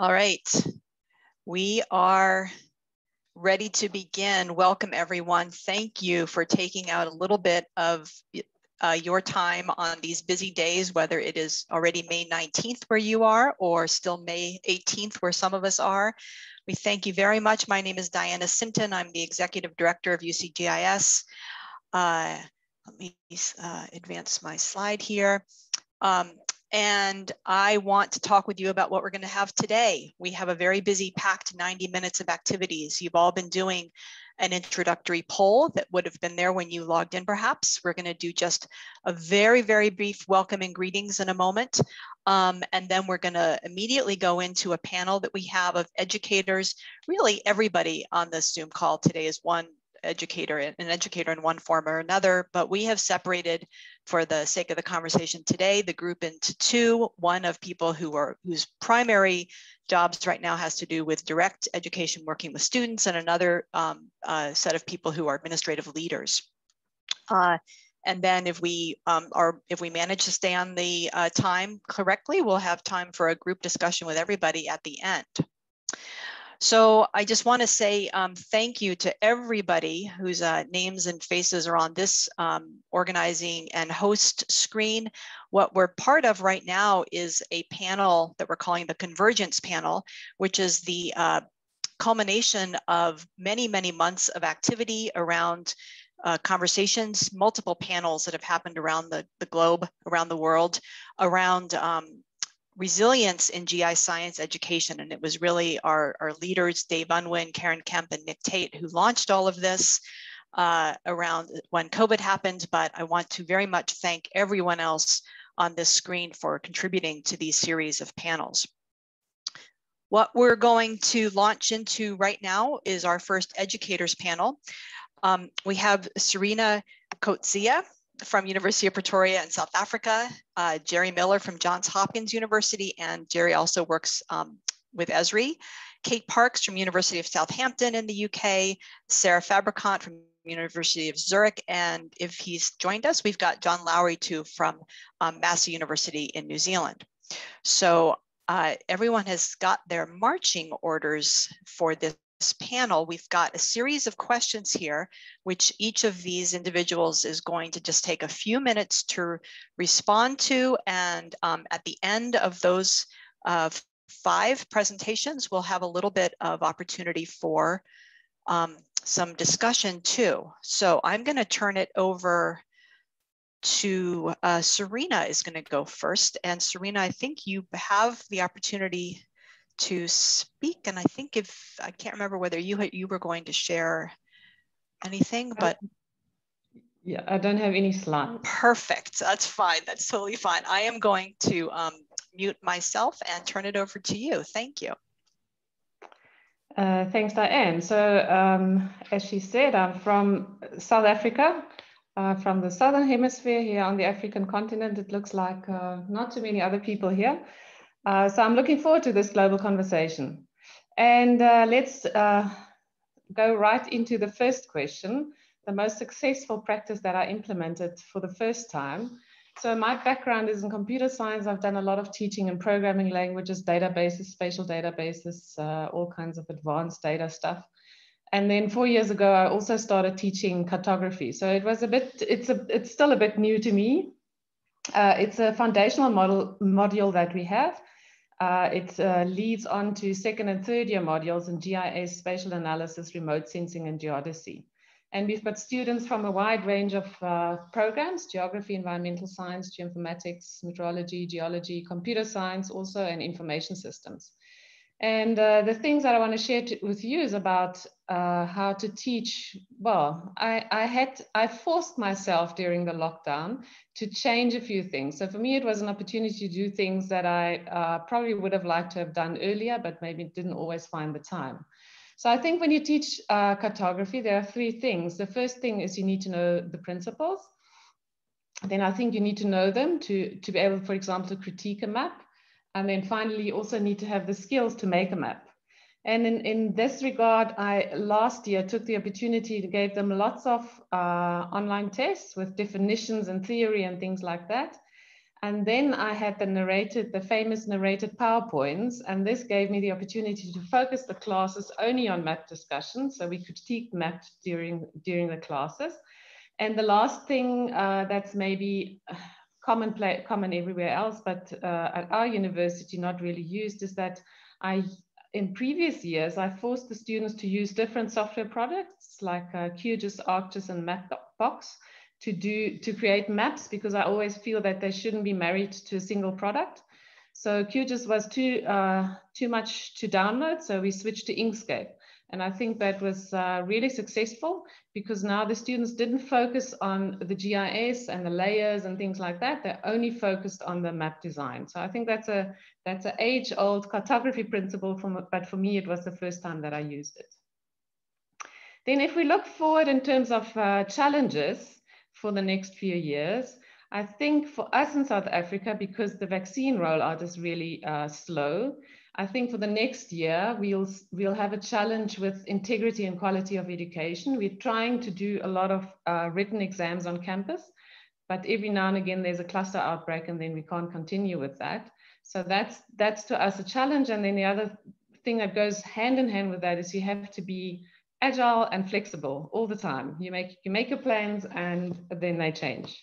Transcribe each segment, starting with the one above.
All right, we are ready to begin. Welcome everyone. Thank you for taking out a little bit of uh, your time on these busy days, whether it is already May 19th where you are or still May 18th where some of us are. We thank you very much. My name is Diana Sinton. I'm the Executive Director of UCGIS. Uh, let me uh, advance my slide here. Um, and I want to talk with you about what we're going to have today. We have a very busy, packed 90 minutes of activities. You've all been doing an introductory poll that would have been there when you logged in, perhaps. We're going to do just a very, very brief welcome and greetings in a moment. Um, and then we're going to immediately go into a panel that we have of educators. Really, everybody on this Zoom call today is one educator, an educator in one form or another, but we have separated for the sake of the conversation today, the group into two, one of people who are whose primary jobs right now has to do with direct education, working with students, and another um, uh, set of people who are administrative leaders. Uh, and then if we um, are, if we manage to stay on the uh, time correctly, we'll have time for a group discussion with everybody at the end. So I just want to say um, thank you to everybody whose uh, names and faces are on this um, organizing and host screen. What we're part of right now is a panel that we're calling the Convergence Panel, which is the uh, culmination of many, many months of activity around uh, conversations, multiple panels that have happened around the, the globe, around the world, around um, resilience in GI science education. And it was really our, our leaders, Dave Unwin, Karen Kemp, and Nick Tate, who launched all of this uh, around when COVID happened. But I want to very much thank everyone else on this screen for contributing to these series of panels. What we're going to launch into right now is our first educators panel. Um, we have Serena Coetzee, from University of Pretoria in South Africa, uh, Jerry Miller from Johns Hopkins University, and Jerry also works um, with Esri. Kate Parks from University of Southampton in the UK, Sarah Fabrikant from University of Zurich, and if he's joined us, we've got John Lowry too from um, Massey University in New Zealand. So uh, everyone has got their marching orders for this panel, we've got a series of questions here, which each of these individuals is going to just take a few minutes to respond to. And um, at the end of those uh, five presentations, we'll have a little bit of opportunity for um, some discussion too. So I'm gonna turn it over to uh, Serena is gonna go first. And Serena, I think you have the opportunity to speak. And I think if, I can't remember whether you, you were going to share anything, but. Yeah, I don't have any slides. Perfect, that's fine, that's totally fine. I am going to um, mute myself and turn it over to you. Thank you. Uh, thanks, Diane. So um, as she said, I'm from South Africa, uh, from the Southern Hemisphere here on the African continent. It looks like uh, not too many other people here. Uh, so I'm looking forward to this global conversation. And uh, let's uh, go right into the first question, the most successful practice that I implemented for the first time. So my background is in computer science. I've done a lot of teaching in programming languages, databases, spatial databases, uh, all kinds of advanced data stuff. And then four years ago, I also started teaching cartography. So it was a bit, it's, a, it's still a bit new to me. Uh, it's a foundational model module that we have. Uh, it uh, leads on to second and third year modules in GIS, spatial analysis, remote sensing, and geodesy. And we've got students from a wide range of uh, programs, geography, environmental science, geoinformatics, meteorology, geology, computer science also, and information systems. And uh, the things that I want to share with you is about uh, how to teach. Well, I, I had I forced myself during the lockdown to change a few things. So for me, it was an opportunity to do things that I uh, probably would have liked to have done earlier, but maybe didn't always find the time. So I think when you teach uh, cartography, there are three things. The first thing is you need to know the principles. Then I think you need to know them to, to be able, for example, to critique a map. And then finally, you also need to have the skills to make a map. And in, in this regard, I last year took the opportunity to give them lots of uh, online tests with definitions and theory and things like that. And then I had the narrated, the famous narrated PowerPoints, and this gave me the opportunity to focus the classes only on map discussion, so we could critique mapped during, during the classes. And the last thing uh, that's maybe common, play, common everywhere else, but uh, at our university not really used is that I, in previous years, I forced the students to use different software products like uh, QGIS, ArcGIS, and Mapbox to do to create maps because I always feel that they shouldn't be married to a single product. So QGIS was too uh, too much to download, so we switched to Inkscape. And I think that was uh, really successful because now the students didn't focus on the GIS and the layers and things like that. They only focused on the map design. So I think that's a that's an age-old cartography principle, from, but for me, it was the first time that I used it. Then if we look forward in terms of uh, challenges, for the next few years. I think for us in South Africa, because the vaccine rollout is really uh, slow, I think for the next year, we'll, we'll have a challenge with integrity and quality of education. We're trying to do a lot of uh, written exams on campus, but every now and again, there's a cluster outbreak and then we can't continue with that. So that's, that's to us a challenge. And then the other thing that goes hand in hand with that is you have to be agile and flexible all the time. You make, you make your plans and then they change.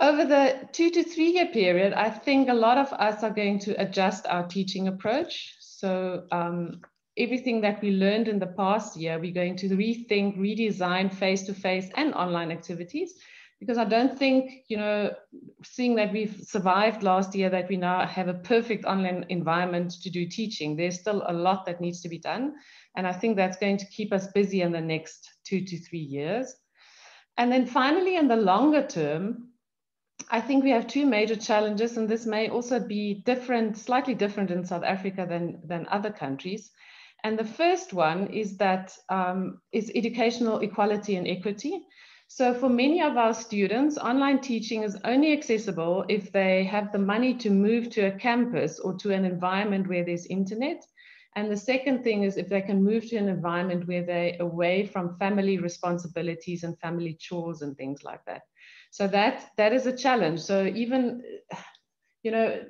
Over the two to three year period, I think a lot of us are going to adjust our teaching approach. So um, everything that we learned in the past year, we're going to rethink, redesign face-to-face -face and online activities because I don't think, you know, seeing that we've survived last year, that we now have a perfect online environment to do teaching, there's still a lot that needs to be done. And I think that's going to keep us busy in the next two to three years. And then finally, in the longer term, I think we have two major challenges, and this may also be different, slightly different in South Africa than, than other countries. And the first one is that um, is educational equality and equity. So for many of our students, online teaching is only accessible if they have the money to move to a campus or to an environment where there's internet. And the second thing is if they can move to an environment where they're away from family responsibilities and family chores and things like that. So that that is a challenge. So even, you know,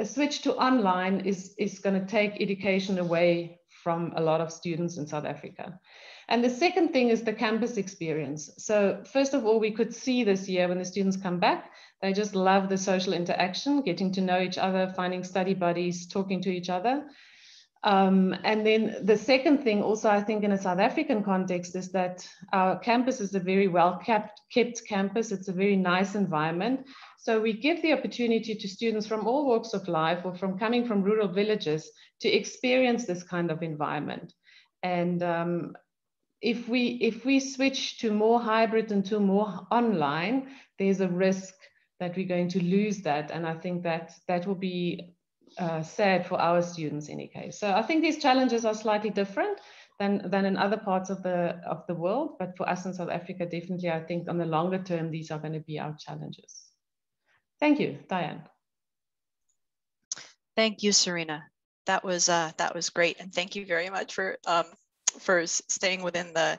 a switch to online is, is going to take education away from a lot of students in South Africa. And the second thing is the campus experience. So first of all, we could see this year when the students come back, they just love the social interaction, getting to know each other, finding study buddies, talking to each other. Um, and then the second thing also, I think in a South African context is that our campus is a very well kept, kept campus. It's a very nice environment. So we give the opportunity to students from all walks of life or from coming from rural villages to experience this kind of environment. And um, if we if we switch to more hybrid and to more online, there's a risk that we're going to lose that. And I think that that will be uh, sad for our students in any case. So I think these challenges are slightly different than, than in other parts of the, of the world. But for us in South Africa, definitely, I think on the longer term, these are going to be our challenges. Thank you, Diane. Thank you, Serena. That was uh, that was great, and thank you very much for um, for staying within the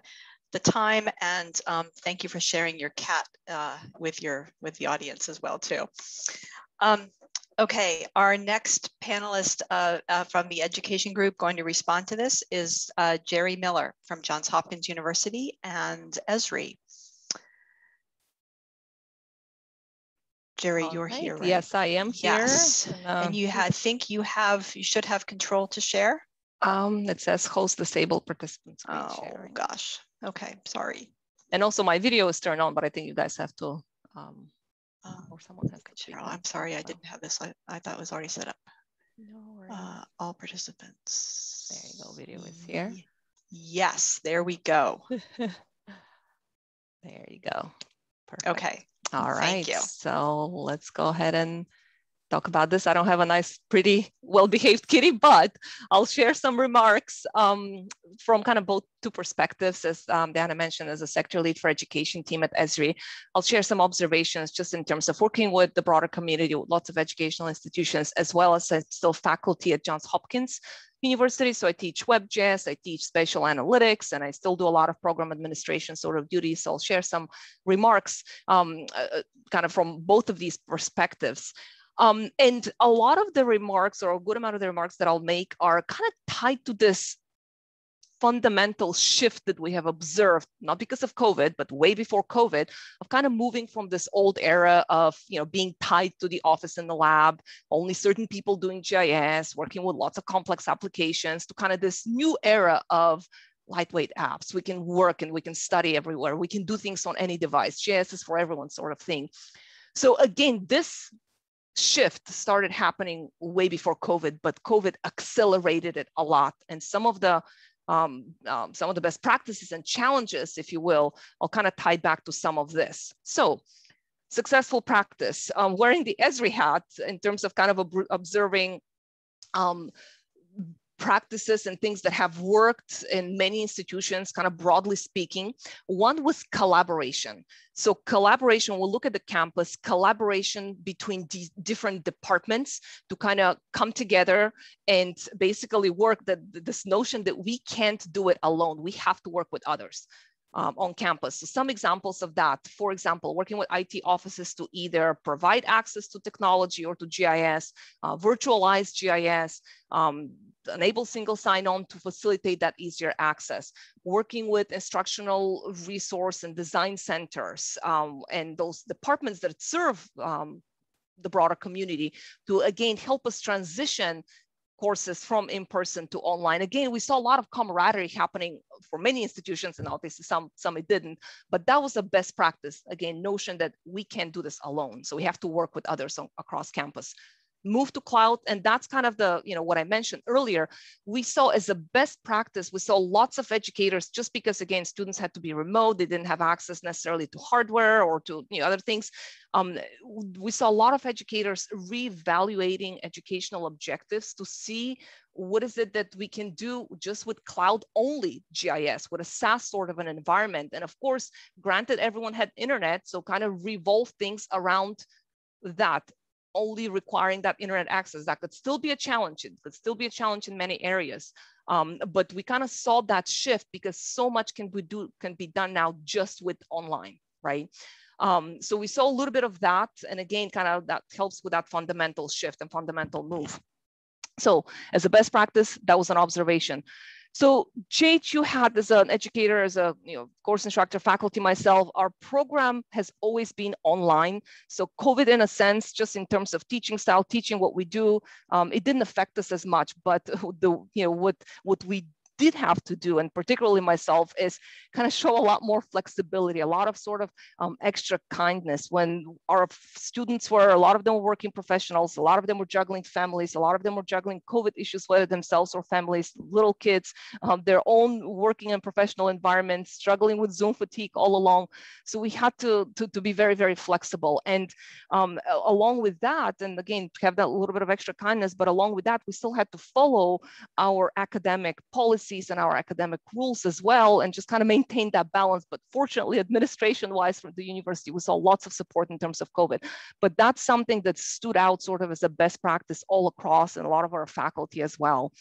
the time, and um, thank you for sharing your cat uh, with your with the audience as well too. Um, Okay, our next panelist uh, uh, from the education group going to respond to this is uh, Jerry Miller from Johns Hopkins University and Esri. Jerry, All you're right. here, right? Yes, I am here. Yes, and, and you ha think you have, you should have control to share? um, it says host disabled participants. Oh, sharing. gosh. Okay, sorry. And also my video is turned on, but I think you guys have to, um, Um, or someone has Cheryl, I'm sorry, I didn't have this. I, I thought it was already set up. No worries. Uh, all participants. There you go, video is here. Yes, there we go. there you go. Perfect. Okay. All right. Thank you. So let's go ahead and talk about this. I don't have a nice, pretty, well-behaved kitty, but I'll share some remarks um, from kind of both two perspectives, as um, Diana mentioned, as a sector lead for education team at Esri. I'll share some observations just in terms of working with the broader community, with lots of educational institutions, as well as still faculty at Johns Hopkins University. So I teach WebGIS, I teach spatial analytics, and I still do a lot of program administration sort of duties. So I'll share some remarks um, uh, kind of from both of these perspectives. Um, and a lot of the remarks or a good amount of the remarks that I'll make are kind of tied to this fundamental shift that we have observed, not because of COVID, but way before COVID, of kind of moving from this old era of you know being tied to the office and the lab, only certain people doing GIS, working with lots of complex applications, to kind of this new era of lightweight apps. We can work and we can study everywhere. We can do things on any device. GIS is for everyone sort of thing. So again, this shift started happening way before COVID, but COVID accelerated it a lot. And some of the um, um, some of the best practices and challenges, if you will, I'll kind of tie back to some of this. So successful practice, um, wearing the Esri hat in terms of kind of observing um, practices and things that have worked in many institutions, kind of broadly speaking. One was collaboration. So collaboration, we'll look at the campus, collaboration between different departments to kind of come together and basically work that this notion that we can't do it alone. We have to work with others um, on campus. So some examples of that, for example, working with IT offices to either provide access to technology or to GIS, uh, virtualize GIS, um, enable single sign-on to facilitate that easier access, working with instructional resource and design centers um, and those departments that serve um, the broader community to again help us transition courses from in-person to online. Again, we saw a lot of camaraderie happening for many institutions and obviously some, some it didn't, but that was a best practice. Again, notion that we can't do this alone. So we have to work with others on, across campus move to cloud. And that's kind of the, you know, what I mentioned earlier. We saw as a best practice, we saw lots of educators just because again, students had to be remote, they didn't have access necessarily to hardware or to you know, other things. Um, we saw a lot of educators reevaluating educational objectives to see what is it that we can do just with cloud only GIS, with a SaaS sort of an environment. And of course, granted everyone had internet, so kind of revolve things around that only requiring that internet access. That could still be a challenge. It could still be a challenge in many areas. Um, but we kind of saw that shift because so much can be do can be done now just with online, right? Um, so we saw a little bit of that, and again, kind of that helps with that fundamental shift and fundamental move. So as a best practice, that was an observation. So Jade, you had as an educator, as a you know, course instructor, faculty, myself, our program has always been online. So COVID in a sense, just in terms of teaching style, teaching what we do, um, it didn't affect us as much, but the, you know, what, what we did have to do, and particularly myself, is kind of show a lot more flexibility, a lot of sort of um, extra kindness. When our students were, a lot of them were working professionals, a lot of them were juggling families, a lot of them were juggling COVID issues, whether themselves or families, little kids, um, their own working and professional environments, struggling with Zoom fatigue all along. So we had to, to, to be very, very flexible. And um, along with that, and again, have that little bit of extra kindness, but along with that, we still had to follow our academic policy policies and our academic rules as well, and just kind of maintain that balance. But fortunately, administration wise from the university, we saw lots of support in terms of COVID. But that's something that stood out sort of as a best practice all across and a lot of our faculty as well.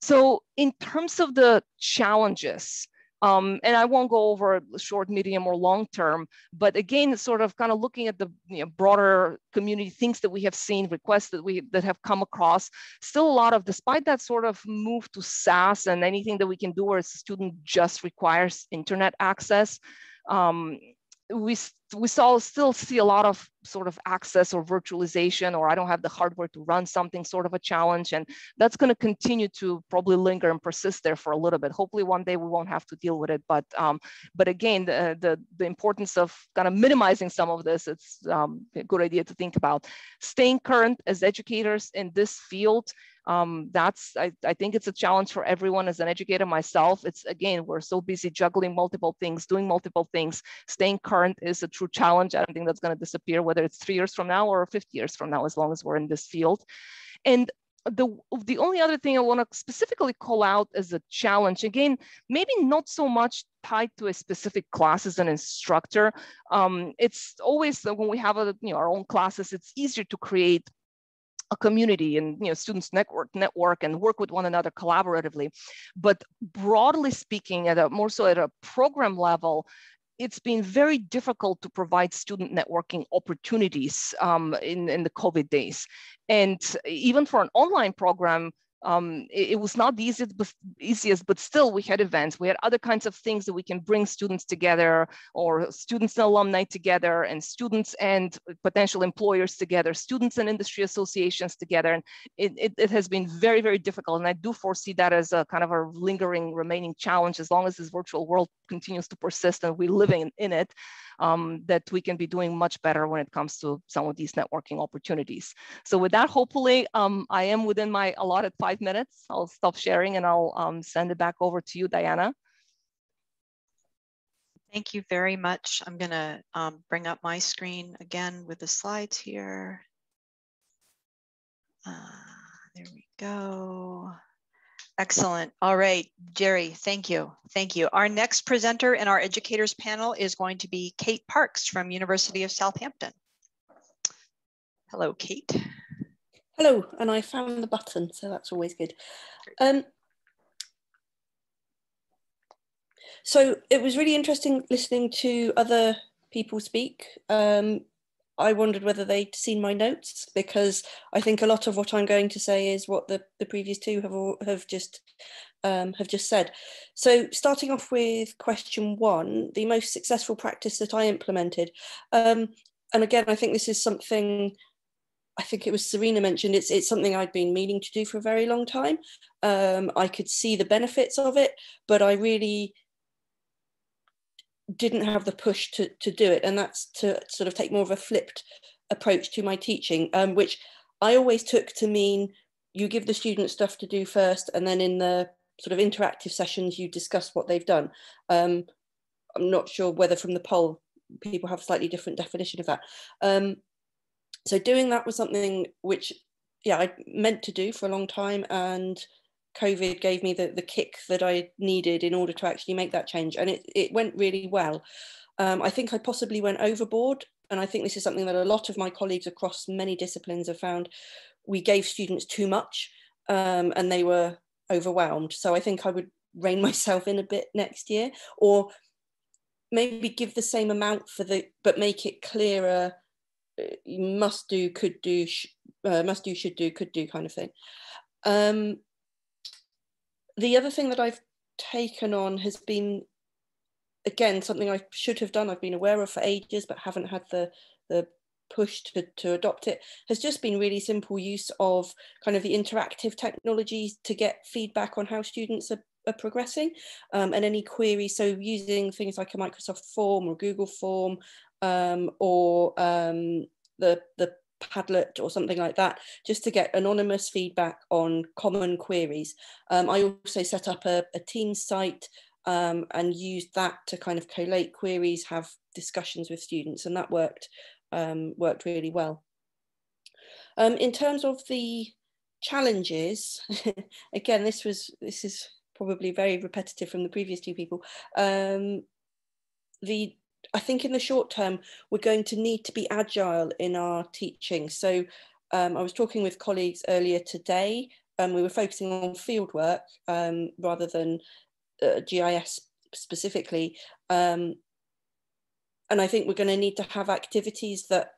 So in terms of the challenges, um, and I won't go over short, medium, or long term, but again, sort of kind of looking at the you know, broader community things that we have seen, requests that we that have come across. Still a lot of, despite that sort of move to SaaS and anything that we can do where a student just requires internet access. Um, we we saw, still see a lot of sort of access or virtualization, or I don't have the hardware to run something sort of a challenge. And that's going to continue to probably linger and persist there for a little bit. Hopefully one day we won't have to deal with it. But um, but again, the, the, the importance of kind of minimizing some of this, it's um, a good idea to think about. Staying current as educators in this field, Um, that's, I, I think it's a challenge for everyone as an educator myself. It's again, we're so busy juggling multiple things, doing multiple things. Staying current is a true challenge. I don't think that's going to disappear, whether it's three years from now or 50 years from now, as long as we're in this field. And the, the only other thing I want to specifically call out as a challenge, again, maybe not so much tied to a specific class as an instructor. Um, it's always when we have a, you know, our own classes, it's easier to create a community and you know students network network and work with one another collaboratively but broadly speaking at a more so at a program level it's been very difficult to provide student networking opportunities um, in, in the COVID days. And even for an online program, um, it, it, was not the easiest but, easiest, but still we had events. We had other kinds of things that we can bring students together or students and alumni together and students and potential employers together, students and industry associations together. And it, it, it has been very, very difficult. And I do foresee that as a kind of a lingering remaining challenge as long as this virtual world continues to persist and we live in, in it um, that we can be doing much better when it comes to some of these networking opportunities. So with that, hopefully um, I am within my allotted five minutes. I'll stop sharing and I'll um, send it back over to you, Diana. Thank you very much. I'm gonna um, bring up my screen again with the slides here. Uh, there we go. Excellent. All right, Jerry, thank you. Thank you. Our next presenter in our educators panel is going to be Kate Parks from University of Southampton. Hello, Kate. Hello, and I found the button, so that's always good. Um, so it was really interesting listening to other people speak. Um, I wondered whether they'd seen my notes because I think a lot of what I'm going to say is what the, the previous two have all, have just um, have just said. So starting off with question one, the most successful practice that I implemented, um, and again I think this is something I think it was Serena mentioned it's it's something I'd been meaning to do for a very long time. Um, I could see the benefits of it, but I really didn't have the push to, to do it. And that's to sort of take more of a flipped approach to my teaching, um, which I always took to mean you give the students stuff to do first, and then in the sort of interactive sessions, you discuss what they've done. Um, I'm not sure whether from the poll people have a slightly different definition of that. Um, so doing that was something which, yeah, I meant to do for a long time, and COVID gave me the, the kick that I needed in order to actually make that change. And it, it went really well. Um, I think I possibly went overboard. And I think this is something that a lot of my colleagues across many disciplines have found. We gave students too much um, and they were overwhelmed. So I think I would rein myself in a bit next year or maybe give the same amount for the, but make it clearer. Uh, must do, could do, uh, must do, should do, could do kind of thing. Um, the other thing that I've taken on has been again something I should have done. I've been aware of for ages, but haven't had the the push to, to adopt it has just been really simple use of kind of the interactive technologies to get feedback on how students are, are progressing um, and any queries. So using things like a Microsoft form or Google form um, or um, the, the Padlet or something like that, just to get anonymous feedback on common queries. Um, I also set up a, a Teams site um, and used that to kind of collate queries, have discussions with students, and that worked um, worked really well. Um, in terms of the challenges, again, this was this is probably very repetitive from the previous two people. Um, the I think in the short term, we're going to need to be agile in our teaching. So um, I was talking with colleagues earlier today, and we were focusing on fieldwork um, rather than uh, GIS specifically. Um, and I think we're going to need to have activities that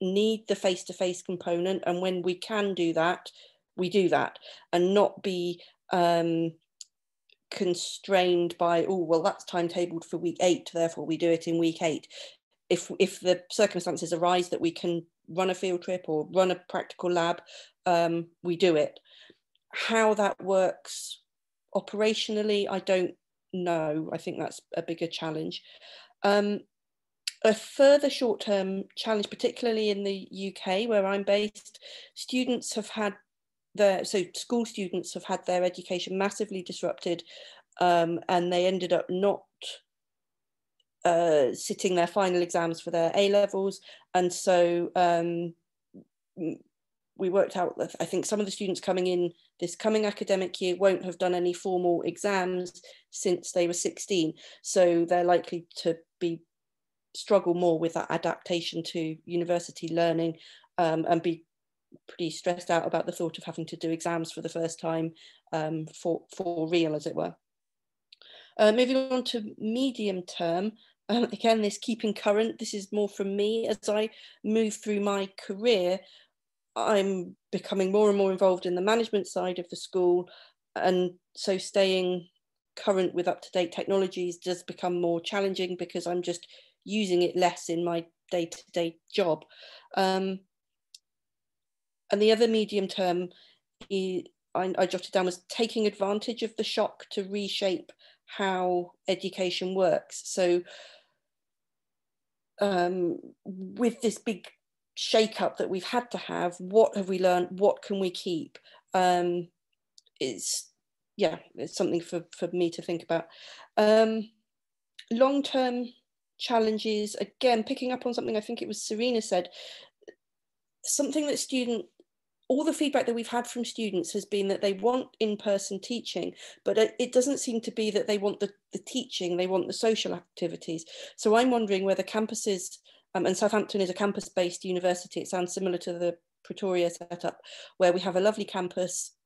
need the face-to-face -face component. And when we can do that, we do that and not be um, constrained by oh well that's timetabled for week eight therefore we do it in week eight. If if the circumstances arise that we can run a field trip or run a practical lab um, we do it. How that works operationally i don't know. I think that's a bigger challenge. Um, a further short-term challenge particularly in the uk where i'm based students have had so school students have had their education massively disrupted um, and they ended up not uh, sitting their final exams for their A levels. And so um, we worked out that I think some of the students coming in this coming academic year won't have done any formal exams since they were 16. So they're likely to be struggle more with that adaptation to university learning um, and be pretty stressed out about the thought of having to do exams for the first time um, for, for real, as it were. Uh, moving on to medium term, um, again, this keeping current, this is more from me as I move through my career. I'm becoming more and more involved in the management side of the school. And so staying current with up to date technologies does become more challenging because I'm just using it less in my day to day job. Um, and the other medium term I, I jotted down was taking advantage of the shock to reshape how education works. So um, with this big shake-up that we've had to have, what have we learned? What can we keep? Um, it's yeah, it's something for, for me to think about. Um, long-term challenges, again, picking up on something I think it was Serena said, something that student all the feedback that we've had from students has been that they want in-person teaching but it doesn't seem to be that they want the, the teaching they want the social activities so i'm wondering whether campuses um, and southampton is a campus-based university it sounds similar to the pretoria setup where we have a lovely campus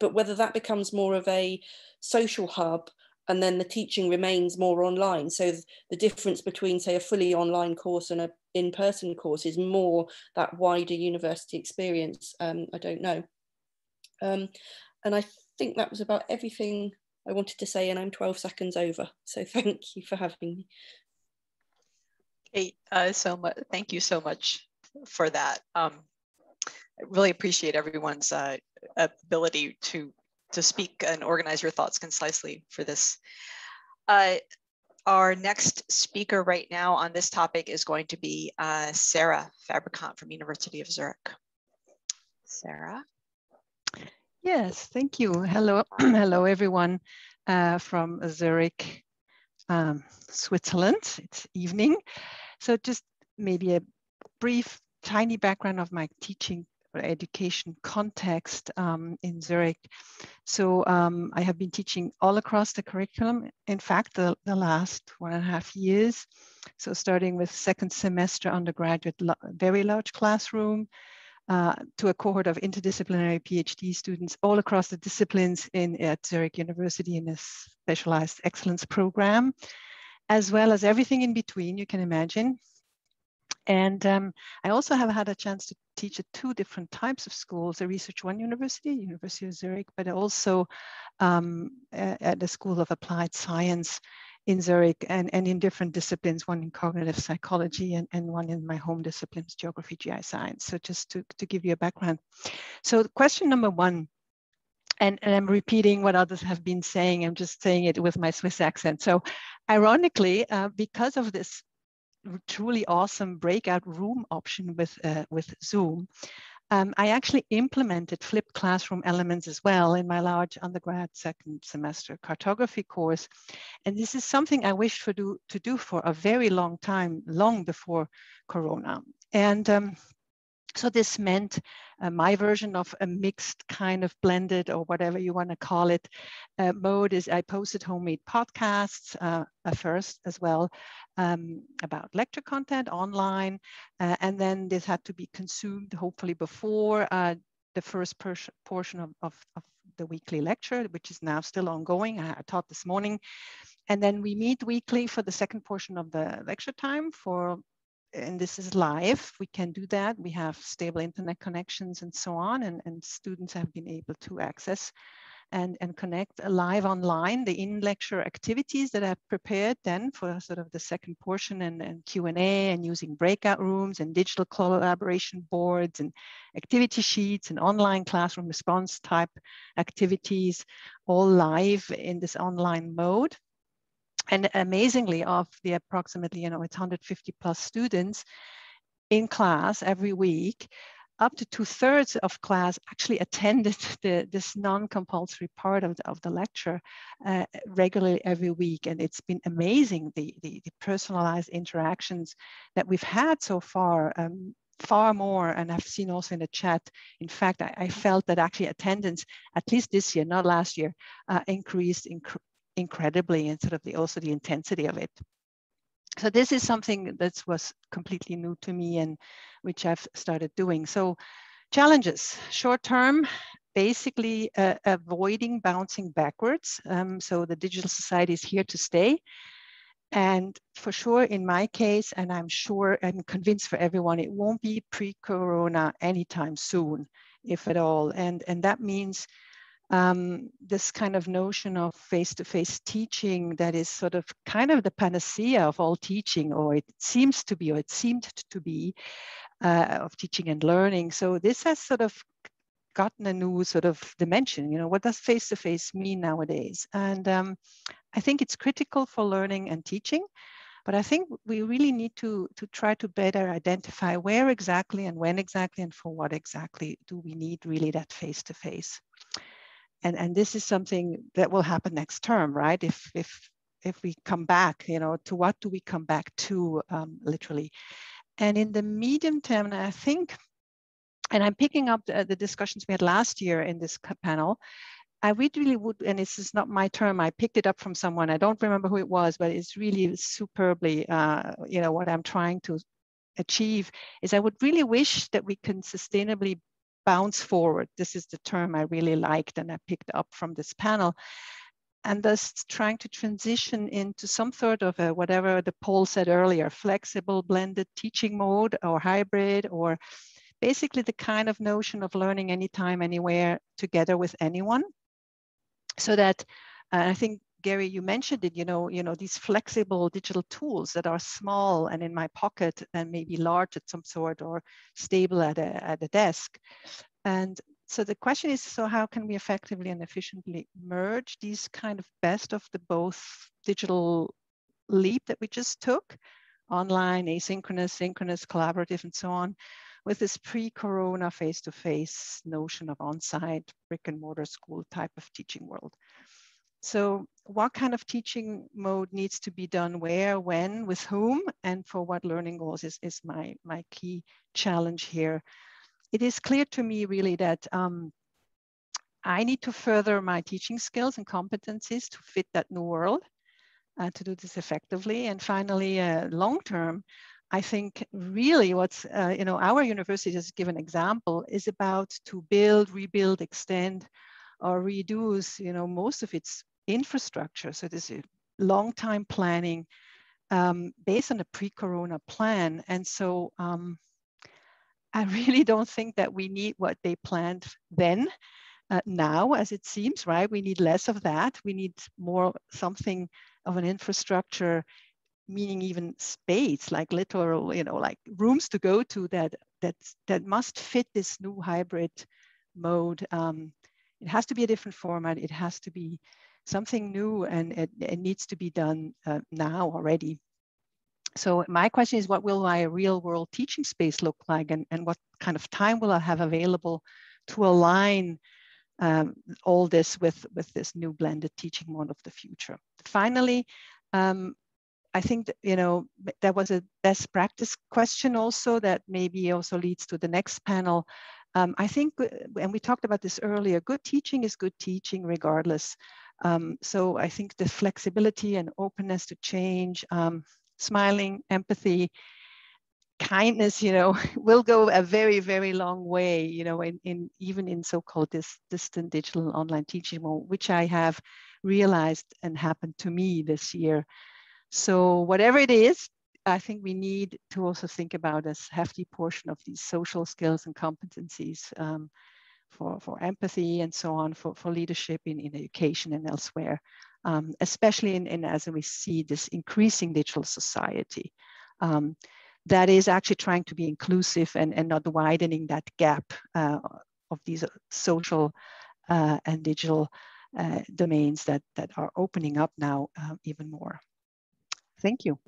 but whether that becomes more of a social hub and then the teaching remains more online. So the difference between, say, a fully online course and a in-person course is more that wider university experience. Um, I don't know. Um, and I think that was about everything I wanted to say, and I'm 12 seconds over. So thank you for having me. Kate, uh, so much. Thank you so much for that. Um, I really appreciate everyone's uh, ability to to speak and organize your thoughts concisely for this. Uh, our next speaker right now on this topic is going to be uh, Sarah Fabrikant from University of Zurich. Sarah. Yes, thank you. Hello, hello everyone uh, from Zurich, um, Switzerland. It's evening. So just maybe a brief, tiny background of my teaching education context um, in Zurich. So um, I have been teaching all across the curriculum. In fact, the, the last one and a half years. So starting with second semester undergraduate, very large classroom, uh, to a cohort of interdisciplinary PhD students all across the disciplines in at Zurich University in a specialized excellence program, as well as everything in between you can imagine. And um, I also have had a chance to teach at two different types of schools, a Research One University, University of Zurich, but also um, at the School of Applied Science in Zurich and, and in different disciplines, one in cognitive psychology and, and one in my home disciplines, geography, GI science. So just to, to give you a background. So question number one, and, and, I'm repeating what others have been saying. I'm just saying it with my Swiss accent. So, ironically, uh, because of this truly awesome breakout room option with, uh, with Zoom, um, I actually implemented flipped classroom elements as well in my large undergrad second semester cartography course. And this is something I wished for do, to do for a very long time, long before Corona. And um, so this meant uh, my version of a mixed kind of blended or whatever you want to call it uh, mode is I posted homemade podcasts uh, first as well um, about lecture content online. Uh, and then this had to be consumed hopefully before uh, the first portion of, of, of, the weekly lecture, which is now still ongoing. I, I taught this morning. And then we meet weekly for the second portion of the lecture time for and this is live, we can do that. We have stable internet connections and so on, and, and students have been able to access and, and connect live online the in-lecture activities that I've prepared then for sort of the second portion and, and Q&A and using breakout rooms and digital collaboration boards and activity sheets and online classroom response type activities all live in this online mode. And amazingly, of the approximately, you know, it's 150 plus students in class every week, up to two thirds of class actually attended the, this non-compulsory part of the, of the lecture uh, regularly every week. And it's been amazing, the, the, the, personalized interactions that we've had so far, um, far more. And I've seen also in the chat, in fact, I, I, felt that actually attendance, at least this year, not last year, uh, increased inc incredibly and sort of the, also the intensity of it. So this is something that was completely new to me and which I've started doing. So challenges, short term, basically uh, avoiding bouncing backwards. Um, so the digital society is here to stay. And for sure, in my case, and I'm sure, I'm convinced for everyone, it won't be pre-corona anytime soon, if at all. And, and that means um, this kind of notion of face-to-face teaching that is sort of kind of the panacea of all teaching, or it seems to be, or it seemed to be, uh, of teaching and learning. So this has sort of gotten a new sort of dimension. You know, what does face-to-face mean nowadays? And um, I think it's critical for learning and teaching. But I think we really need to, to try to better identify where exactly and when exactly and for what exactly do we need really that face-to-face. -face and and this is something that will happen next term right? If if if we come back you know to what do we come back to um, literally? And in the medium term i think and i'm picking up the, the discussions we had last year in this panel I really would, and this is not my term, I picked it up from someone, I don't remember who it was, but it's really superbly, uh, you know, what I'm trying to achieve is I would really wish that we can sustainably bounce forward. This is the term I really liked and I picked up from this panel. And thus trying to transition into some sort of a, whatever the poll said earlier, flexible blended teaching mode or hybrid or basically the kind of notion of learning anytime, anywhere together with anyone. So that uh, I think Gary, you mentioned it, you know, you know, these flexible digital tools that are small and in my pocket and maybe large at some sort or stable at a, at a desk. And so the question is, so how can we effectively and efficiently merge these kind of best of the both digital leap that we just took, online, asynchronous, synchronous, collaborative, and so on, with this pre-corona face-to-face notion of on-site brick and mortar school type of teaching world. So what kind of teaching mode needs to be done where, when, with whom, and for what learning goals is, is my, my key challenge here. It is clear to me really that um, I need to further my teaching skills and competencies to fit that new world, uh, to do this effectively. And finally, uh, long term, I think really what's, uh, you know, our university, just give an example, is about to build, rebuild, extend, or reduce, you know, most of its infrastructure. So this is long time planning um, based on a pre-corona plan. And so um, I really don't think that we need what they planned then. Uh, now, as it seems, right? We need less of that. We need more something of an infrastructure, meaning even space, like literal, you know, like rooms to go to that that that must fit this new hybrid mode. Um, it has to be a different format. It has to be something new and it, it needs to be done uh, now already. So my question is, what will my real world teaching space look like and, and what kind of time will I have available to align um, all this with, with this new blended teaching mode of the future. Finally, um, I think that, you know, there was a best practice question also that maybe also leads to the next panel. Um, I think, uh, and we talked about this earlier, good teaching is good teaching regardless um, so I think the flexibility and openness to change, um, smiling, empathy, kindness, you know, will go a very, very long way, you know, in, in even in so-called this distant digital online teaching mode, which I have realized and happened to me this year. So whatever it is, I think we need to also think about as hefty portion of these social skills and competencies um, for, for empathy and so on, for, for leadership in, in education and elsewhere, um, especially in, in, as we see this increasing digital society. Um, that is actually trying to be inclusive and, and not widening that gap uh, of these social uh, and digital uh, domains that, that are opening up now uh, even more. Thank you.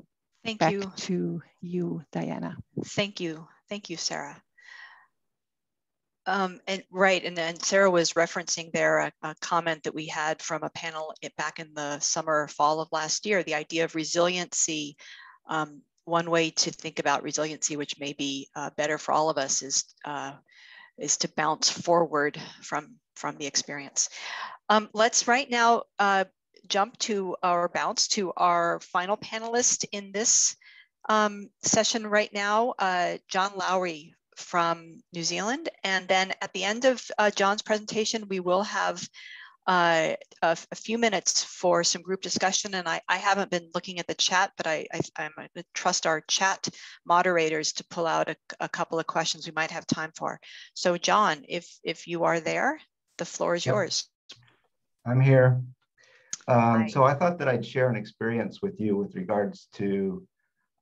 Thank Back you. to you, Diana. Thank you. Thank you, Sarah. Um, and right, and then Sarah was referencing there a, a, comment that we had from a panel back in the summer, fall of last year, the idea of resiliency. Um, one way to think about resiliency, which may be uh, better for all of us, is uh, is to bounce forward from from the experience. Um, let's right now uh, jump to our bounce to our final panelist in this um, session right now, uh, John Lowry from New Zealand. And then at the end of uh, John's presentation, we will have uh, a, a, few minutes for some group discussion. And I, I haven't been looking at the chat, but I, I, am going to trust our chat moderators to pull out a, a, couple of questions we might have time for. So John, if, if you are there, the floor is yours. I'm here. Um, so I thought that I'd share an experience with you with regards to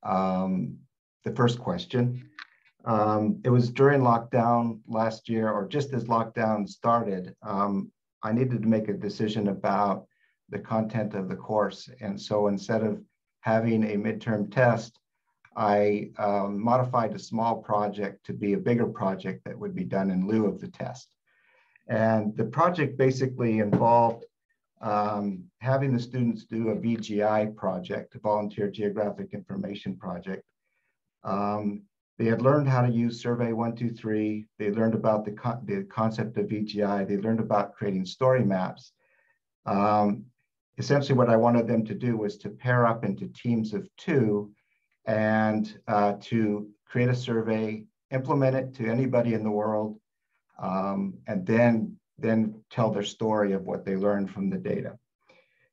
um, the first question. Um, it was during lockdown last year, or just as lockdown started, um, I needed to make a decision about the content of the course. And so instead of having a midterm test, I um, modified a small project to be a bigger project that would be done in lieu of the test. And the project basically involved um, having the students do a VGI project, a volunteer geographic information project. Um, they had learned how to use Survey 123. They learned about the, co the concept of VGI. They learned about creating story maps. Um, essentially what I wanted them to do was to pair up into teams of two and uh, to create a survey, implement it to anybody in the world, um, and then then tell their story of what they learned from the data.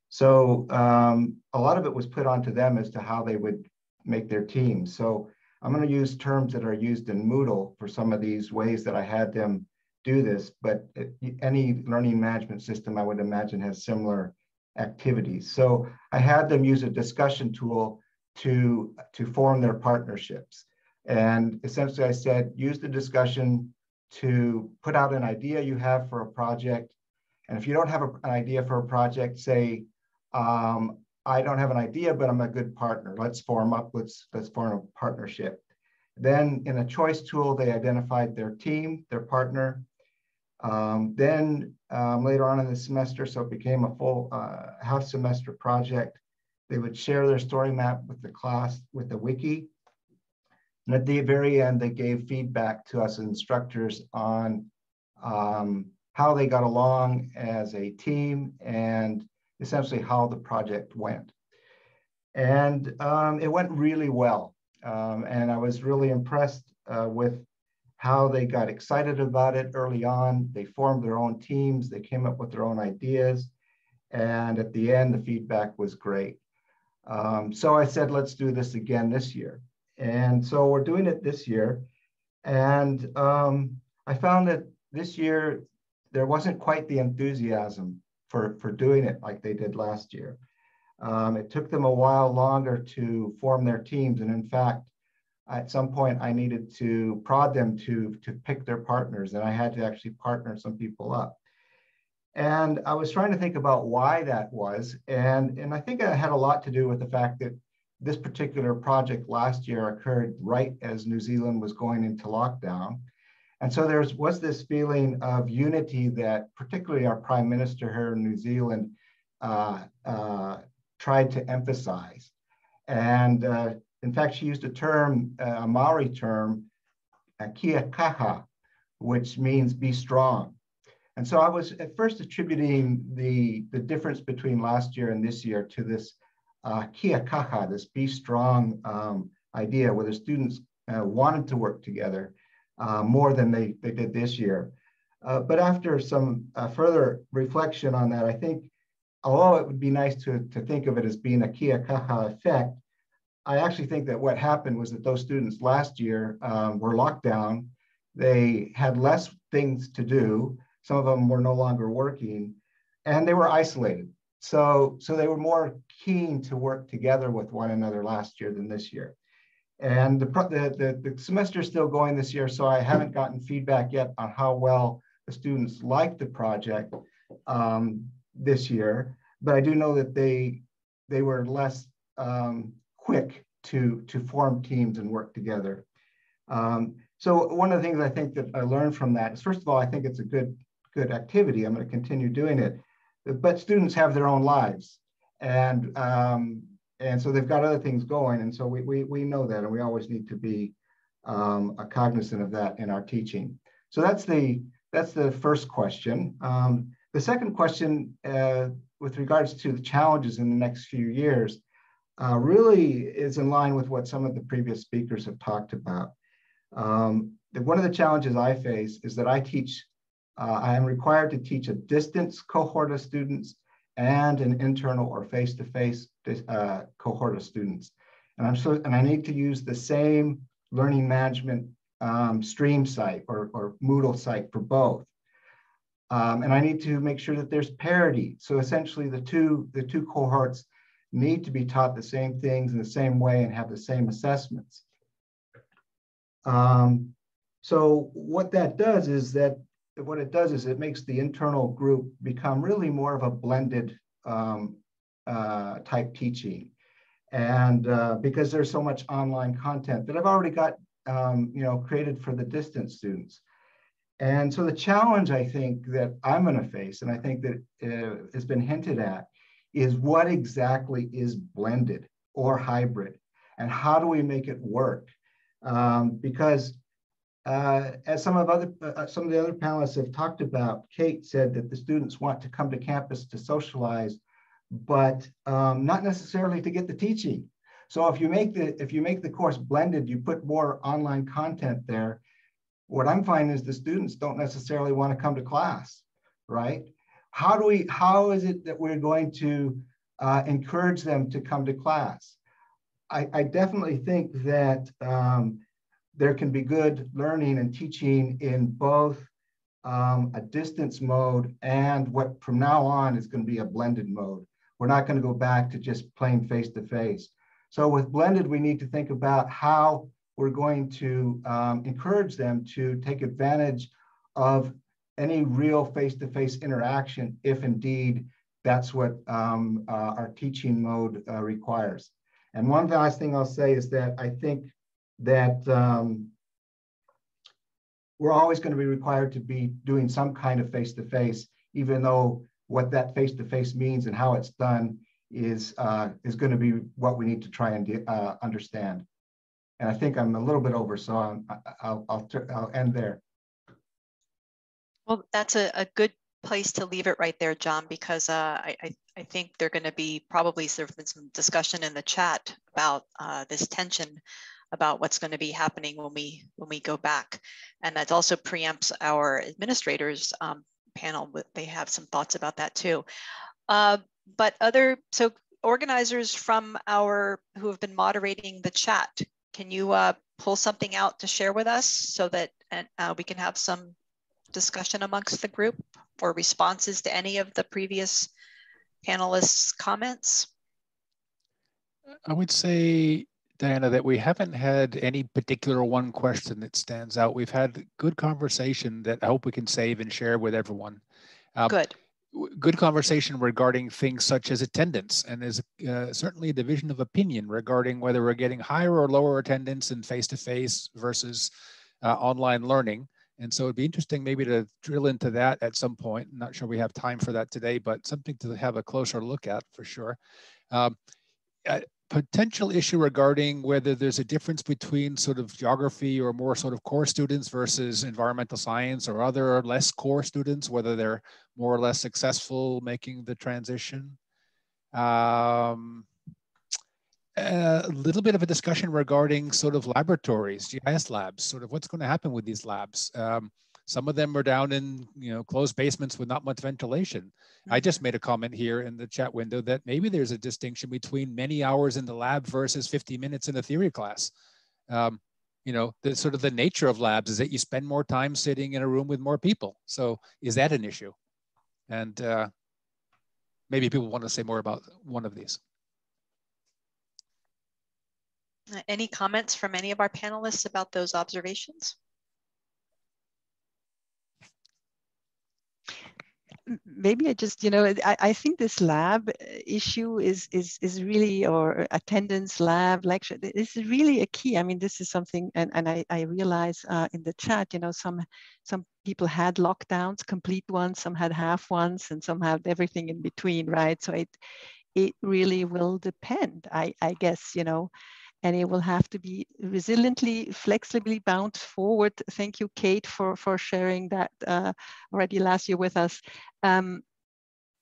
So um, a lot of it was put onto them as to how they would make their teams. So I'm going to use terms that are used in Moodle for some of these ways that I had them do this, but it, any learning management system I would imagine has similar activities. So I had them use a discussion tool to, to form their partnerships. And essentially I said, use the discussion to put out an idea you have for a project. And if you don't have a, an idea for a project, say, um, I don't have an idea, but I'm a good partner. Let's form up, let's, let's form a partnership. Then in a choice tool, they identified their team, their partner. Um, then um, later on in the semester, so it became a full uh, half semester project, they would share their story map with the class, with the wiki. And at the very end, they gave feedback to us instructors on um, how they got along as a team and essentially how the project went. And um, it went really well. Um, and I was really impressed uh, with how they got excited about it early on. They formed their own teams, they came up with their own ideas. And at the end, the feedback was great. Um, so I said, let's do this again this year. And so we're doing it this year. And um, I found that this year there wasn't quite the enthusiasm for, for doing it like they did last year. Um, it took them a while longer to form their teams. And in fact, at some point I needed to prod them to, to pick their partners and I had to actually partner some people up. And I was trying to think about why that was. And, and I think it had a lot to do with the fact that this particular project last year occurred right as New Zealand was going into lockdown. And so there was this feeling of unity that particularly our prime minister here in New Zealand uh, uh, tried to emphasize. And uh, in fact, she used a term, uh, a Maori term, kia kaha, which means be strong. And so I was at first attributing the, the difference between last year and this year to this uh, kia kaha, this be strong um, idea where the students uh, wanted to work together uh, more than they, they did this year. Uh, but after some uh, further reflection on that, I think, although it would be nice to, to think of it as being a kia kaha effect, I actually think that what happened was that those students last year um, were locked down. They had less things to do. Some of them were no longer working and they were isolated. So, so they were more keen to work together with one another last year than this year. And the, the, the, the semester is still going this year, so I haven't gotten feedback yet on how well the students liked the project um, this year. But I do know that they, they were less um, quick to, to form teams and work together. Um, so one of the things I think that I learned from that is, first of all, I think it's a good, good activity. I'm going to continue doing it. But students have their own lives. And, um, and so they've got other things going. And so we, we, we know that, and we always need to be um, cognizant of that in our teaching. So that's the, that's the first question. Um, the second question uh, with regards to the challenges in the next few years uh, really is in line with what some of the previous speakers have talked about. Um, the, one of the challenges I face is that I teach, uh, I am required to teach a distance cohort of students and an internal or face-to-face uh, cohort of students. And I'm so, and I need to use the same learning management um, stream site or, or Moodle site for both. Um, and I need to make sure that there's parity. So essentially the two, the two cohorts need to be taught the same things in the same way and have the same assessments. Um, so what that does is that what it does is it makes the internal group become really more of a blended um, uh, type teaching. And uh, because there's so much online content that I've already got, um, you know, created for the distance students. And so the challenge I think that I'm going to face, and I think that uh, has been hinted at, is what exactly is blended or hybrid, and how do we make it work? Um, because uh, as some of other uh, uh, some of the other panelists have talked about, Kate said that the students want to come to campus to socialize, but um, not necessarily to get the teaching. So if you make the if you make the course blended, you put more online content there. What I'm finding is the students don't necessarily want to come to class, right? How do we? How is it that we're going to uh, encourage them to come to class? I, I definitely think that um, there can be good learning and teaching in both um, a distance mode and what from now on is going to be a blended mode. We're not going to go back to just plain face to face. So with blended, we need to think about how we're going to um, encourage them to take advantage of any real face-to-face interaction if indeed that's what um, uh, our teaching mode uh, requires. And one last thing I'll say is that I think that um, we're always going to be required to be doing some kind of face-to-face, even though what that face-to-face means and how it's done is uh, is going to be what we need to try and uh, understand. And I think I'm a little bit over, so I'm, I'll, I'll, I'll end there. Well, that's a, a good place to leave it right there, John, because uh, I, I, I, think they're going to be probably there's been some discussion in the chat about uh, this tension about what's going to be happening when we when we go back, and that also preempts our administrators um, panel. They have some thoughts about that too. Uh, but other so organizers from our who have been moderating the chat, can you uh, pull something out to share with us so that uh, we can have some discussion amongst the group or responses to any of the previous panelists' comments? I would say, Diana, that we haven't had any particular one question that stands out. We've had good conversation that I hope we can save and share with everyone. Um, good. Good conversation regarding things such as attendance, and there's uh, certainly a division of opinion regarding whether we're getting higher or lower attendance in face-to-face versus uh, online learning. And so it'd be interesting maybe to drill into that at some point. I'm not sure we have time for that today, but something to have a closer look at for sure. Um, a potential issue regarding whether there's a difference between sort of geography or more sort of core students versus environmental science or other less core students, whether they're more or less successful making the transition. Um, a little bit of a discussion regarding sort of laboratories, GIS labs, sort of what's going to happen with these labs. Um, some of them are down in you know closed basements with not much ventilation. Mm-hmm. I just made a comment here in the chat window that maybe there's a distinction between many hours in the lab versus 50 minutes in a theory class. Um, you know, the sort of the nature of labs is that you spend more time sitting in a room with more people. So is that an issue? And uh, maybe people want to say more about one of these. Uh, any comments from any of our panelists about those observations? Maybe I just, you know, I, I think this lab issue is is is really or attendance lab lecture. This is really a key. I mean, this is something, and and I I realize uh, in the chat, you know, some some people had lockdowns, complete ones, some had half ones, and some had everything in between, right? So it it really will depend. I I guess, you know and it will have to be resiliently, flexibly bound forward. Thank you, Kate, for, for sharing that uh, already last year with us. Um,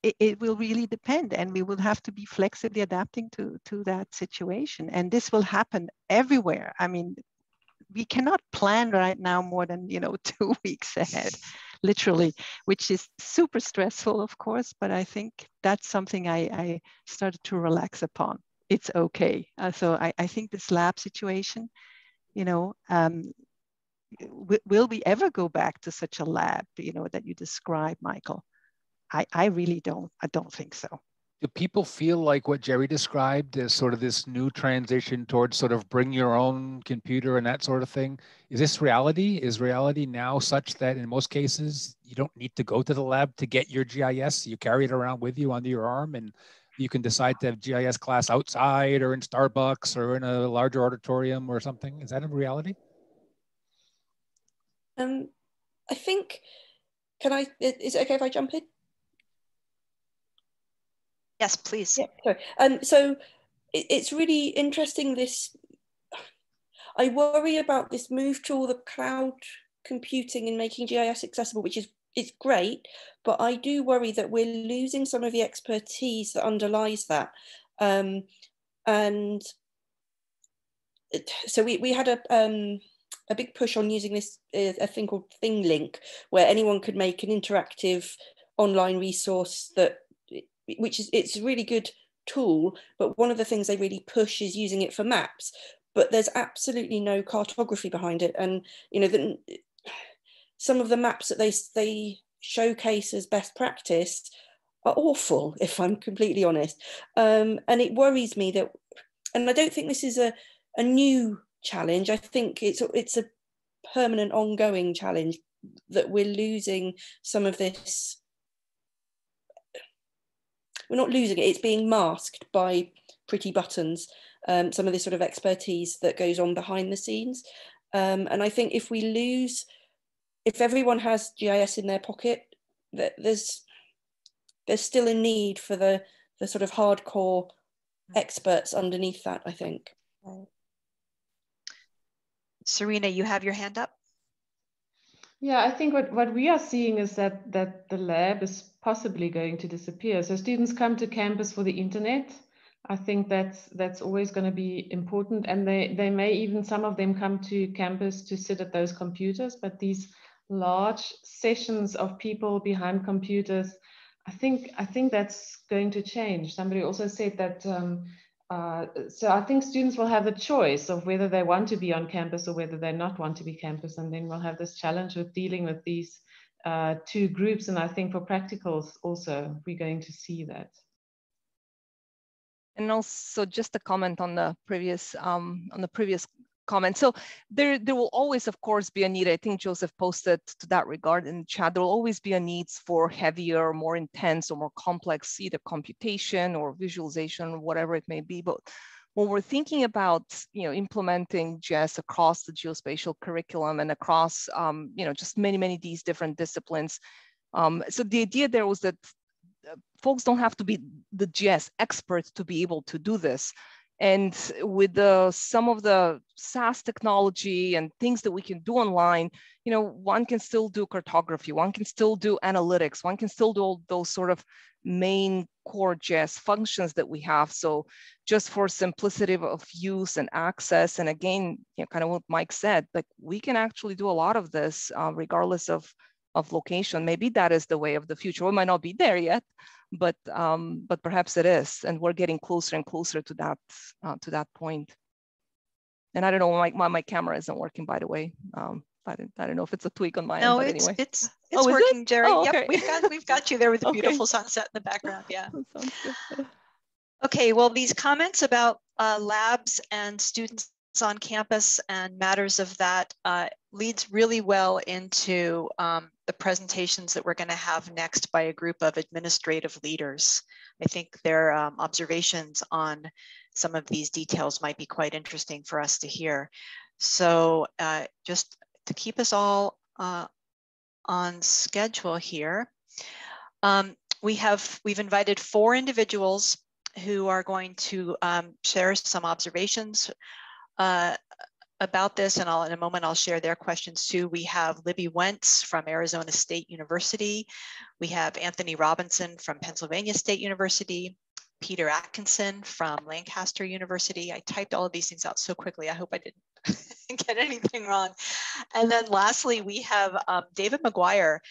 it, it, will really depend and we will have to be flexibly adapting to, to that situation. And this will happen everywhere. I mean, we cannot plan right now more than you know two weeks ahead literally which is super stressful of course but i think that's something I, I started to relax upon it's okay. Uh, so I, I think this lab situation, you know, um, will we ever go back to such a lab, you know, that you describe, Michael? I, I really don't, I don't think so. Do people feel like what Jerry described as sort of this new transition towards sort of bring your own computer and that sort of thing? Is this reality? Is reality now such that in most cases you don't need to go to the lab to get your GIS? You carry it around with you under your arm and you can decide to have GIS class outside or in Starbucks or in a larger auditorium or something. Is that a reality? Um, I think, can I, is it okay if I jump in? Yes, please. Yeah, sorry. Um, so it, it's really interesting this, I worry about this move to all the cloud computing and making GIS accessible, which is it's great, but I do worry that we're losing some of the expertise that underlies that. Um, and so we, we had a, um, a big push on using this uh, a thing called ThingLink, where anyone could make an interactive online resource that, which is it's a really good tool. But one of the things they really push is using it for maps. But there's absolutely no cartography behind it, and you know the some of the maps that they they showcase as best practice are awful, if I'm completely honest. Um, and it worries me that, and I don't think this is a, a new challenge. I think it's it's a permanent, ongoing challenge that we're losing some of this. We're not losing it; it's being masked by pretty buttons. Um, some of this sort of expertise that goes on behind the scenes, um, and I think if we lose if everyone has GIS in their pocket, that there's there's still a need for the the sort of hardcore experts underneath that. I think. Serena, you have your hand up. Yeah, I think what, what we are seeing is that that the lab is possibly going to disappear. So students come to campus for the internet. I think that's that's always going to be important, and they they may even some of them come to campus to sit at those computers, but these large sessions of people behind computers, I think I think that's going to change. Somebody also said that. Um, uh, so I think students will have the choice of whether they want to be on campus or whether they not want to be campus, and then we'll have this challenge with dealing with these uh, two groups. And I think for practicals also, we're going to see that. And also, just a comment on the previous um, on the previous comment. So there, there will always, of course, be a need. I think Joseph posted to that regard in the chat. There will always be a need for heavier, more intense, or more complex either computation or visualization, whatever it may be. But when we're thinking about, you know, implementing GIS across the geospatial curriculum and across, um, you know, just many, many these different disciplines. Um, so the idea there was that uh, folks don't have to be the GIS experts to be able to do this. And with the, some of the SaaS technology and things that we can do online, you know, one can still do cartography, one can still do analytics, one can still do all those sort of main core GIS functions that we have. So just for simplicity of use and access, and again, you know, kind of what Mike said, like we can actually do a lot of this uh, regardless of, of location. Maybe that is the way of the future. We might not be there yet, but um, but perhaps it is, and we're getting closer and closer to that uh, to that point. And I don't know why my, my camera isn't working, by the way. Um, I don't, I don't know if it's a tweak on my no, end. No, it's, anyway. it's it's oh, working, it? Jerry. Oh, okay. Yep, we've got we've got you there with the okay. beautiful sunset in the background. Yeah. okay, well, these comments about uh, labs and students on campus and matters of that uh, leads really well into um, the presentations that we're going to have next by a group of administrative leaders. I think their um, observations on some of these details might be quite interesting for us to hear. So uh, just to keep us all uh, on schedule here, um, we have, we've invited four individuals who are going to um, share some observations uh, about this, and I'll, in a moment I'll share their questions too. We have Libby Wentz from Arizona State University. We have Anthony Robinson from Pennsylvania State University. Peter Atkinson from Lancaster University. I typed all of these things out so quickly. I hope I didn't get anything wrong. And then lastly, we have um, David Maguire,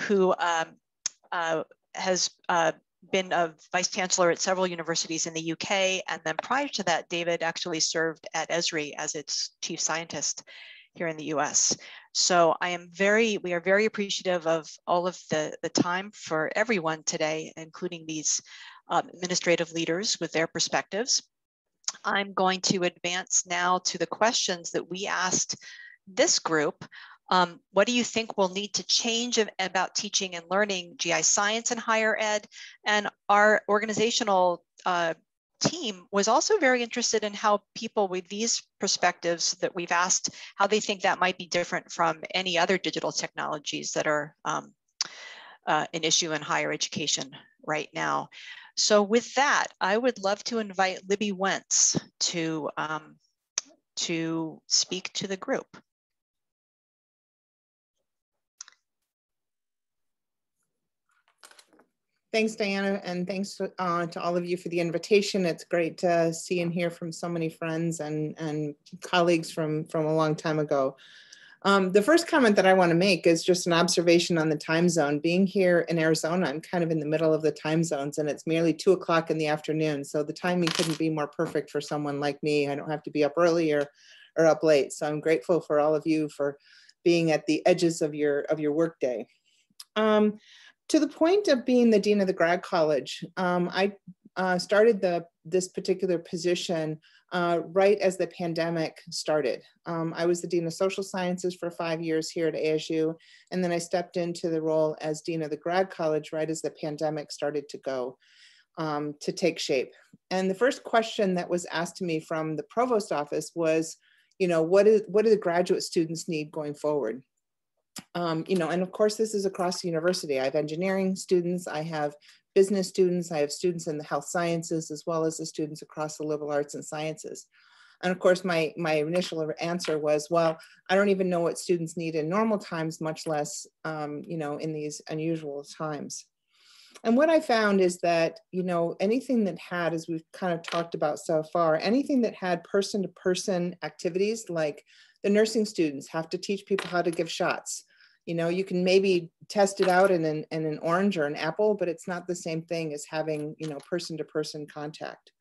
who um, uh, has uh, been a vice chancellor at several universities in the UK. And then prior to that, David actually served at Esri as its chief scientist here in the US. So I am very, we are very appreciative of all of the, the time for everyone today, including these um, administrative leaders with their perspectives. I'm going to advance now to the questions that we asked this group um, what do you think will need to change about teaching and learning GI science in higher ed? And our organizational uh, team was also very interested in how people with these perspectives that we've asked, how they think that might be different from any other digital technologies that are um, uh, an issue in higher education right now. So with that, I would love to invite Libby Wentz to, um, to speak to the group. Thanks, Diana, and thanks uh, to all of you for the invitation. It's great to see and hear from so many friends and, and colleagues from, from a long time ago. Um, the first comment that I want to make is just an observation on the time zone. Being here in Arizona, I'm kind of in the middle of the time zones and it's merely two o'clock in the afternoon. So the timing couldn't be more perfect for someone like me. I don't have to be up early or, or up late. So I'm grateful for all of you for being at the edges of your, of your workday. Um, to the point of being the dean of the grad college, um, I uh, started the this particular position uh, right as the pandemic started. Um, I was the dean of social sciences for five years here at ASU, and then I stepped into the role as dean of the grad college right as the pandemic started to go um, to take shape. And the first question that was asked to me from the provost office was, you know, what is what do the graduate students need going forward? Um, you know, and of course, this is across the university. I have engineering students, I have business students, I have students in the health sciences, as well as the students across the liberal arts and sciences. And of course, my, my initial answer was, well, I don't even know what students need in normal times, much less, um, you know, in these unusual times. And what I found is that, you know, anything that had, as we've kind of talked about so far, anything that had person to person activities like the nursing students have to teach people how to give shots. You know, you can maybe test it out in an, in an orange or an apple, but it's not the same thing as having, you know, person to person contact.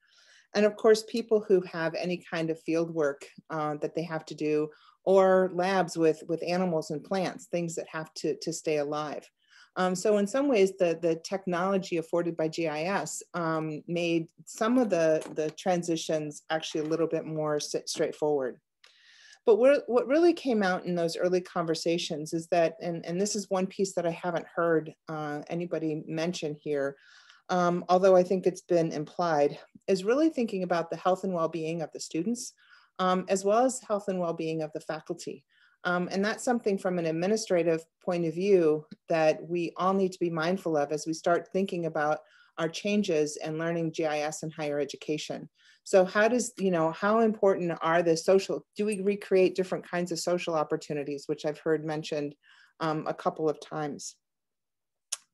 And of course, people who have any kind of field work uh, that they have to do or labs with, with animals and plants, things that have to, to stay alive. Um, so in some ways, the, the technology afforded by GIS um, made some of the, the transitions actually a little bit more straightforward. But what, really came out in those early conversations is that, and, and this is one piece that I haven't heard uh, anybody mention here, um, although I think it's been implied, is really thinking about the health and well-being of the students, um, as well as health and well-being of the faculty. Um, and that's something from an administrative point of view that we all need to be mindful of as we start thinking about our changes and learning GIS in higher education. So how does, you know, how important are the social, do we recreate different kinds of social opportunities, which I've heard mentioned um, a couple of times.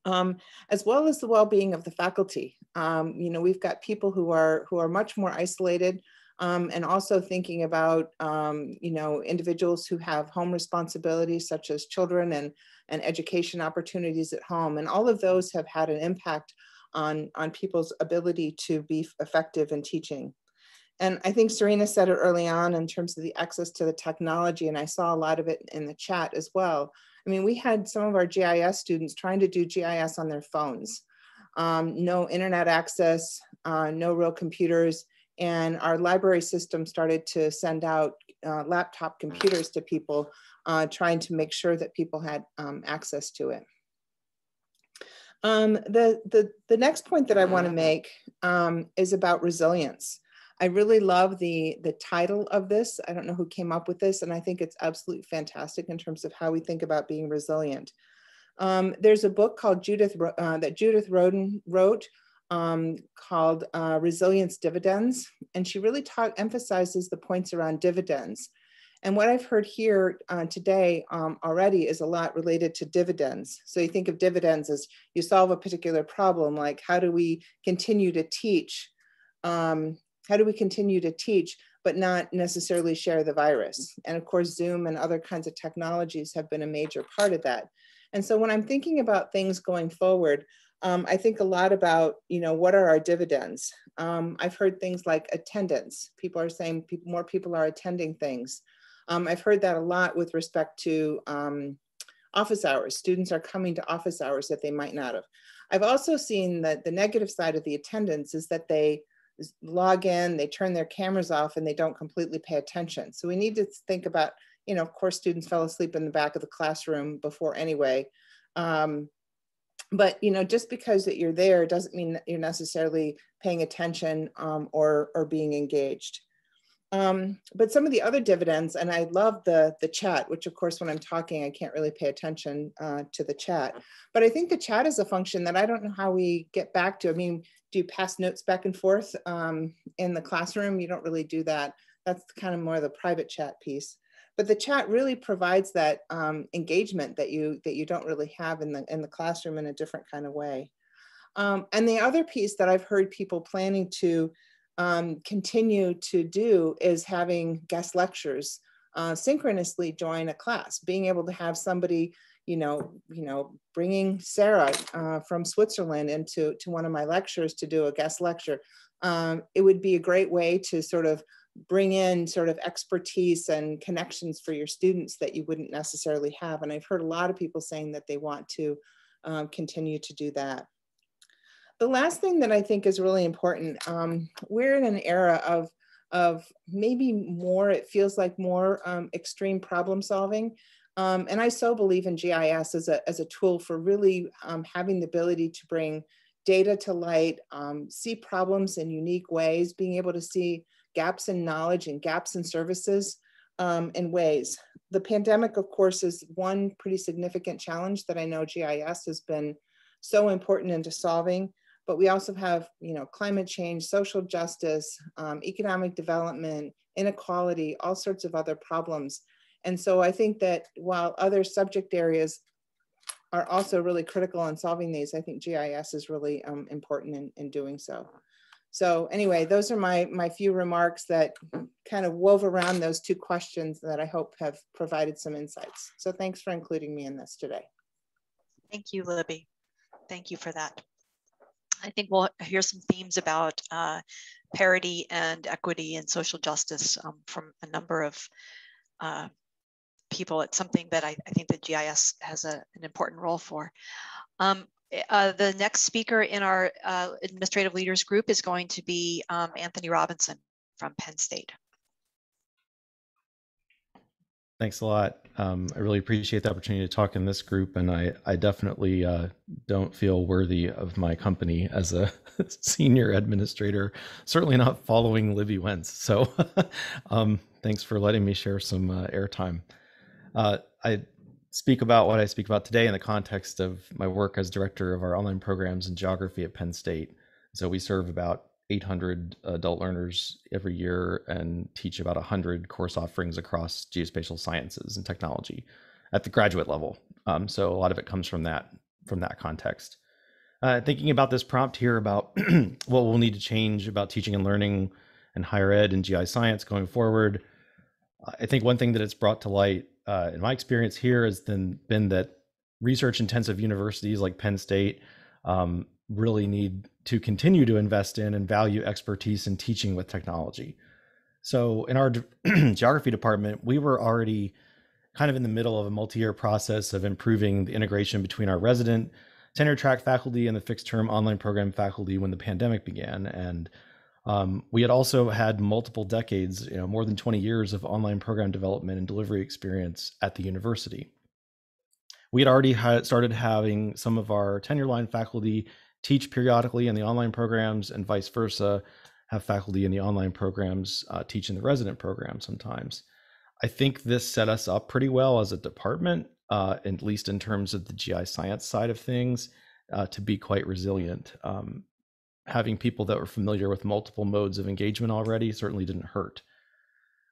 Um, as well as the well-being of the faculty. Um, you know, we've got people who are who are much more isolated, um, and also thinking about um, you know individuals who have home responsibilities such as children and and education opportunities at home, and all of those have had an impact on, on people's ability to be effective in teaching. And I think Serena said it early on in terms of the access to the technology, and I saw a lot of it in the chat as well. I mean, we had some of our GIS students trying to do GIS on their phones. Um, no internet access, uh, no real computers, and our library system started to send out uh, laptop computers to people, uh, trying to make sure that people had um, access to it. Um, the, the, the next point that I want to make um, is about resilience. I really love the, the title of this. I don't know who came up with this, and I think it's absolutely fantastic in terms of how we think about being resilient. Um, there's a book called Judith uh, that Judith Rodin wrote um, called uh, Resilience Dividends, and she really emphasizes the points around dividends. And what I've heard here uh, today um, already is a lot related to dividends. So you think of dividends as you solve a particular problem, like how do we continue to teach um, how do we continue to teach, but not necessarily share the virus? And of course, Zoom and other kinds of technologies have been a major part of that. And so when I'm thinking about things going forward, um, I think a lot about, you know, what are our dividends? Um, I've heard things like attendance. People are saying people, more people are attending things. Um, I've heard that a lot with respect to um, office hours. Students are coming to office hours that they might not have. I've also seen that the negative side of the attendance is that they log in, they turn their cameras off and they don't completely pay attention. So we need to think about, you know, of course, students fell asleep in the back of the classroom before anyway. Um, but you know, just because that you're there doesn't mean that you're necessarily paying attention um, or or being engaged. Um, but some of the other dividends, and I love the the chat, which of course when I'm talking I can't really pay attention uh, to the chat. But I think the chat is a function that I don't know how we get back to. I mean, do you pass notes back and forth um, in the classroom? You don't really do that. That's kind of more of the private chat piece. But the chat really provides that um, engagement that you that you don't really have in the in the classroom in a different kind of way. Um, and the other piece that I've heard people planning to um, continue to do is having guest lectures uh, synchronously join a class, being able to have somebody you know, you know, bringing Sarah uh, from Switzerland into to one of my lectures to do a guest lecture. Um, it would be a great way to sort of bring in sort of expertise and connections for your students that you wouldn't necessarily have. And I've heard a lot of people saying that they want to um, continue to do that. The last thing that I think is really important, um, we're in an era of, of maybe more, it feels like more um, extreme problem solving. Um, and I so believe in GIS as a, as a tool for really um, having the ability to bring data to light, um, see problems in unique ways, being able to see gaps in knowledge and gaps in services um, in ways. The pandemic, of course, is one pretty significant challenge that I know GIS has been so important into solving. But we also have, you know, climate change, social justice, um, economic development, inequality, all sorts of other problems and so I think that while other subject areas are also really critical in solving these, I think GIS is really um, important in, in doing so. So anyway, those are my, my few remarks that kind of wove around those two questions that I hope have provided some insights. So thanks for including me in this today. Thank you, Libby. Thank you for that. I think we'll hear some themes about uh, parity and equity and social justice um, from a number of uh, people. It's something that I, I think the GIS has a, an important role for. Um, uh, the next speaker in our uh, administrative leaders group is going to be um, Anthony Robinson from Penn State. Thanks a lot. Um, I really appreciate the opportunity to talk in this group, and I, I definitely uh, don't feel worthy of my company as a senior administrator. Certainly not following Libby Wentz. So, um, thanks for letting me share some uh, airtime. Uh, I speak about what I speak about today in the context of my work as director of our online programs in geography at Penn State. So we serve about 800 adult learners every year and teach about 100 course offerings across geospatial sciences and technology at the graduate level. Um, so a lot of it comes from that from that context. Uh, thinking about this prompt here about what we'll need to change about teaching and learning and higher ed and GI science going forward, I think one thing that it's brought to light uh, in my experience here has been, been that research intensive universities like Penn State um, really need to continue to invest in and value expertise in teaching with technology. So in our geography department, we were already kind of in the middle of a multi-year process of improving the integration between our resident tenure track faculty and the fixed term online program faculty when the pandemic began. And Um, we had also had multiple decades, you know, more than 20 years of online program development and delivery experience at the university. We had already had started having some of our tenure line faculty teach periodically in the online programs and vice versa, have faculty in the online programs uh, teach in the resident program sometimes. I think this set us up pretty well as a department, uh, at least in terms of the GI science side of things, uh, to be quite resilient. Um, having people that were familiar with multiple modes of engagement already certainly didn't hurt.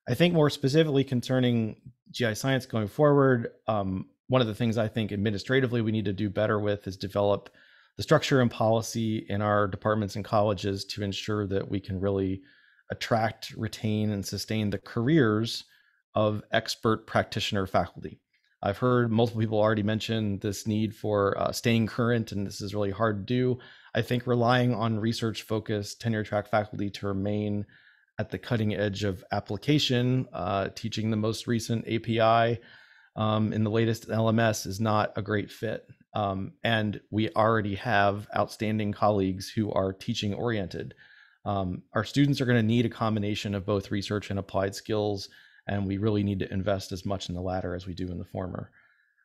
I think more specifically concerning GI science going forward, um, one of the things I think administratively we need to do better with is develop the structure and policy in our departments and colleges to ensure that we can really attract, retain, and sustain the careers of expert practitioner faculty. I've heard multiple people already mention this need for uh, staying current, and this is really hard to do. I think relying on research focused tenure track faculty to remain at the cutting edge of application, uh, teaching the most recent API um, in the latest LMS is not a great fit. Um, and we already have outstanding colleagues who are teaching oriented. Um, our students are going to need a combination of both research and applied skills, and we really need to invest as much in the latter as we do in the former.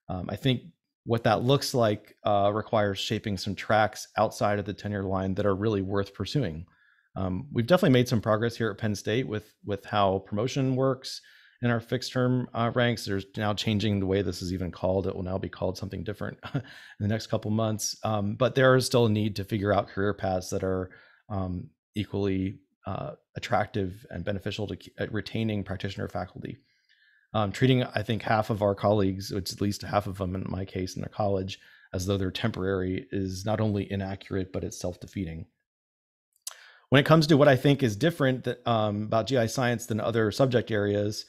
Um, I think what that looks like uh, requires shaping some tracks outside of the tenure line that are really worth pursuing. Um, we've definitely made some progress here at Penn State with with how promotion works in our fixed term uh, ranks. There's now changing the way this is even called. It will now be called something different in the next couple months. Um, but there is still a need to figure out career paths that are um, equally uh, attractive and beneficial to retaining practitioner faculty um, treating I think half of our colleagues, it's at least half of them in my case in the college, as though they're temporary is not only inaccurate but it's self-defeating. When it comes to what I think is different that, um, about GI science than other subject areas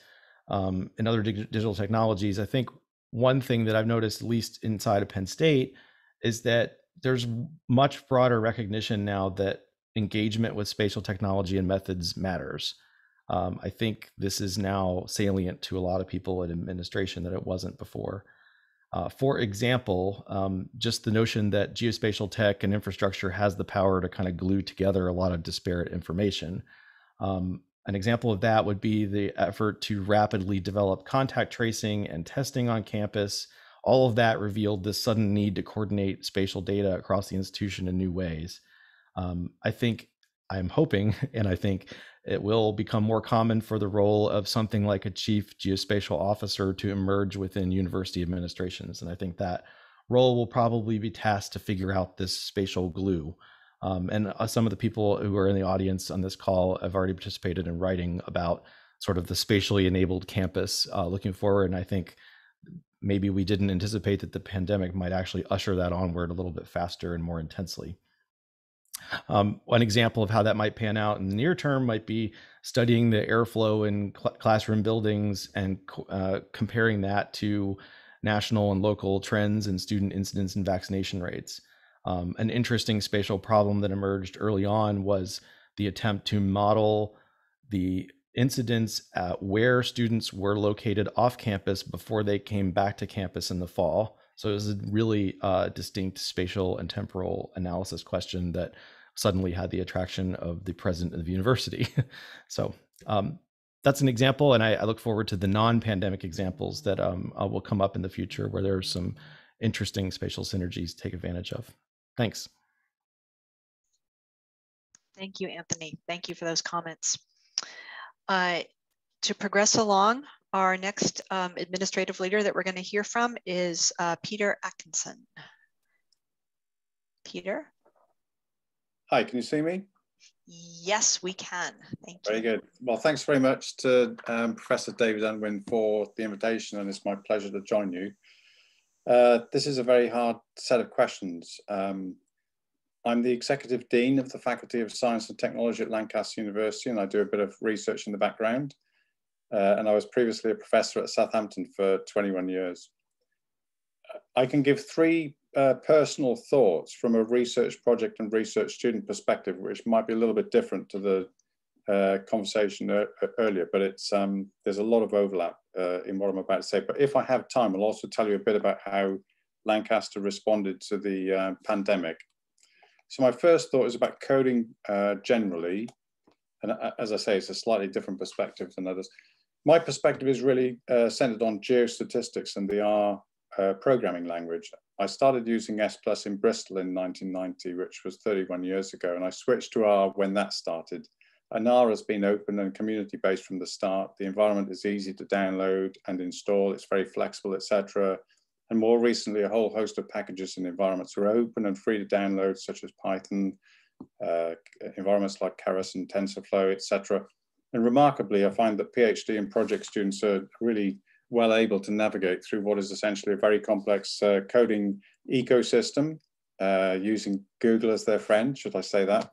um, and other dig- digital technologies, I think one thing that I've noticed, at least inside of Penn State, is that there's much broader recognition now that engagement with spatial technology and methods matters. Um, I think this is now salient to a lot of people in administration that it wasn't before. Uh, for example, um, just the notion that geospatial tech and infrastructure has the power to kind of glue together a lot of disparate information. Um, an example of that would be the effort to rapidly develop contact tracing and testing on campus. All of that revealed this sudden need to coordinate spatial data across the institution in new ways. Um, I think I'm hoping, and I think it will become more common for the role of something like a chief geospatial officer to emerge within university administrations. And I think that role will probably be tasked to figure out this spatial glue. Um, and uh, some of the people who are in the audience on this call have already participated in writing about sort of the spatially enabled campus uh, looking forward. And I think maybe we didn't anticipate that the pandemic might actually usher that onward a little bit faster and more intensely. Um, one example of how that might pan out in the near term might be studying the airflow in cl- classroom buildings and uh, comparing that to national and local trends in student incidence and vaccination rates. Um, an interesting spatial problem that emerged early on was the attempt to model the incidents at where students were located off campus before they came back to campus in the fall. So it was a really uh, distinct spatial and temporal analysis question that suddenly had the attraction of the president of the university. so um, that's an example, and I, I, look forward to the non-pandemic examples that um, uh, will come up in the future where there are some interesting spatial synergies to take advantage of. Thanks. Thank you, Anthony. Thank you for those comments. Uh, to progress along, our next um, administrative leader that we're going to hear from is uh, Peter Atkinson. Peter? Hi, can you see me? Yes, we can. Thank very you. Very good. Well, thanks very much to um, Professor David Unwin for the invitation, and it's my pleasure to join you. Uh, this is a very hard set of questions. Um, I'm the Executive Dean of the Faculty of Science and Technology at Lancaster University, and I do a bit of research in the background. Uh, and I was previously a professor at Southampton for 21 years. I can give three uh, personal thoughts from a research project and research student perspective, which might be a little bit different to the uh, conversation earlier, but it's um, there's a lot of overlap uh, in what I'm about to say. But if I have time, I'll also tell you a bit about how Lancaster responded to the uh, pandemic. So my first thought is about coding uh, generally, And as I say, it's a slightly different perspective than others. My perspective is really uh, centered on geostatistics and the R uh, programming language. I started using S Plus in Bristol in 1990, which was 31 years ago, and I switched to R when that started. And R has been open and community-based from the start. The environment is easy to download and install. It's very flexible, etc. And more recently, a whole host of packages and environments are open and free to download, such as Python, uh, environments like Keras and TensorFlow, etc. And remarkably, I find that PhD and project students are really well able to navigate through what is essentially a very complex uh, coding ecosystem uh, using Google as their friend, should I say that?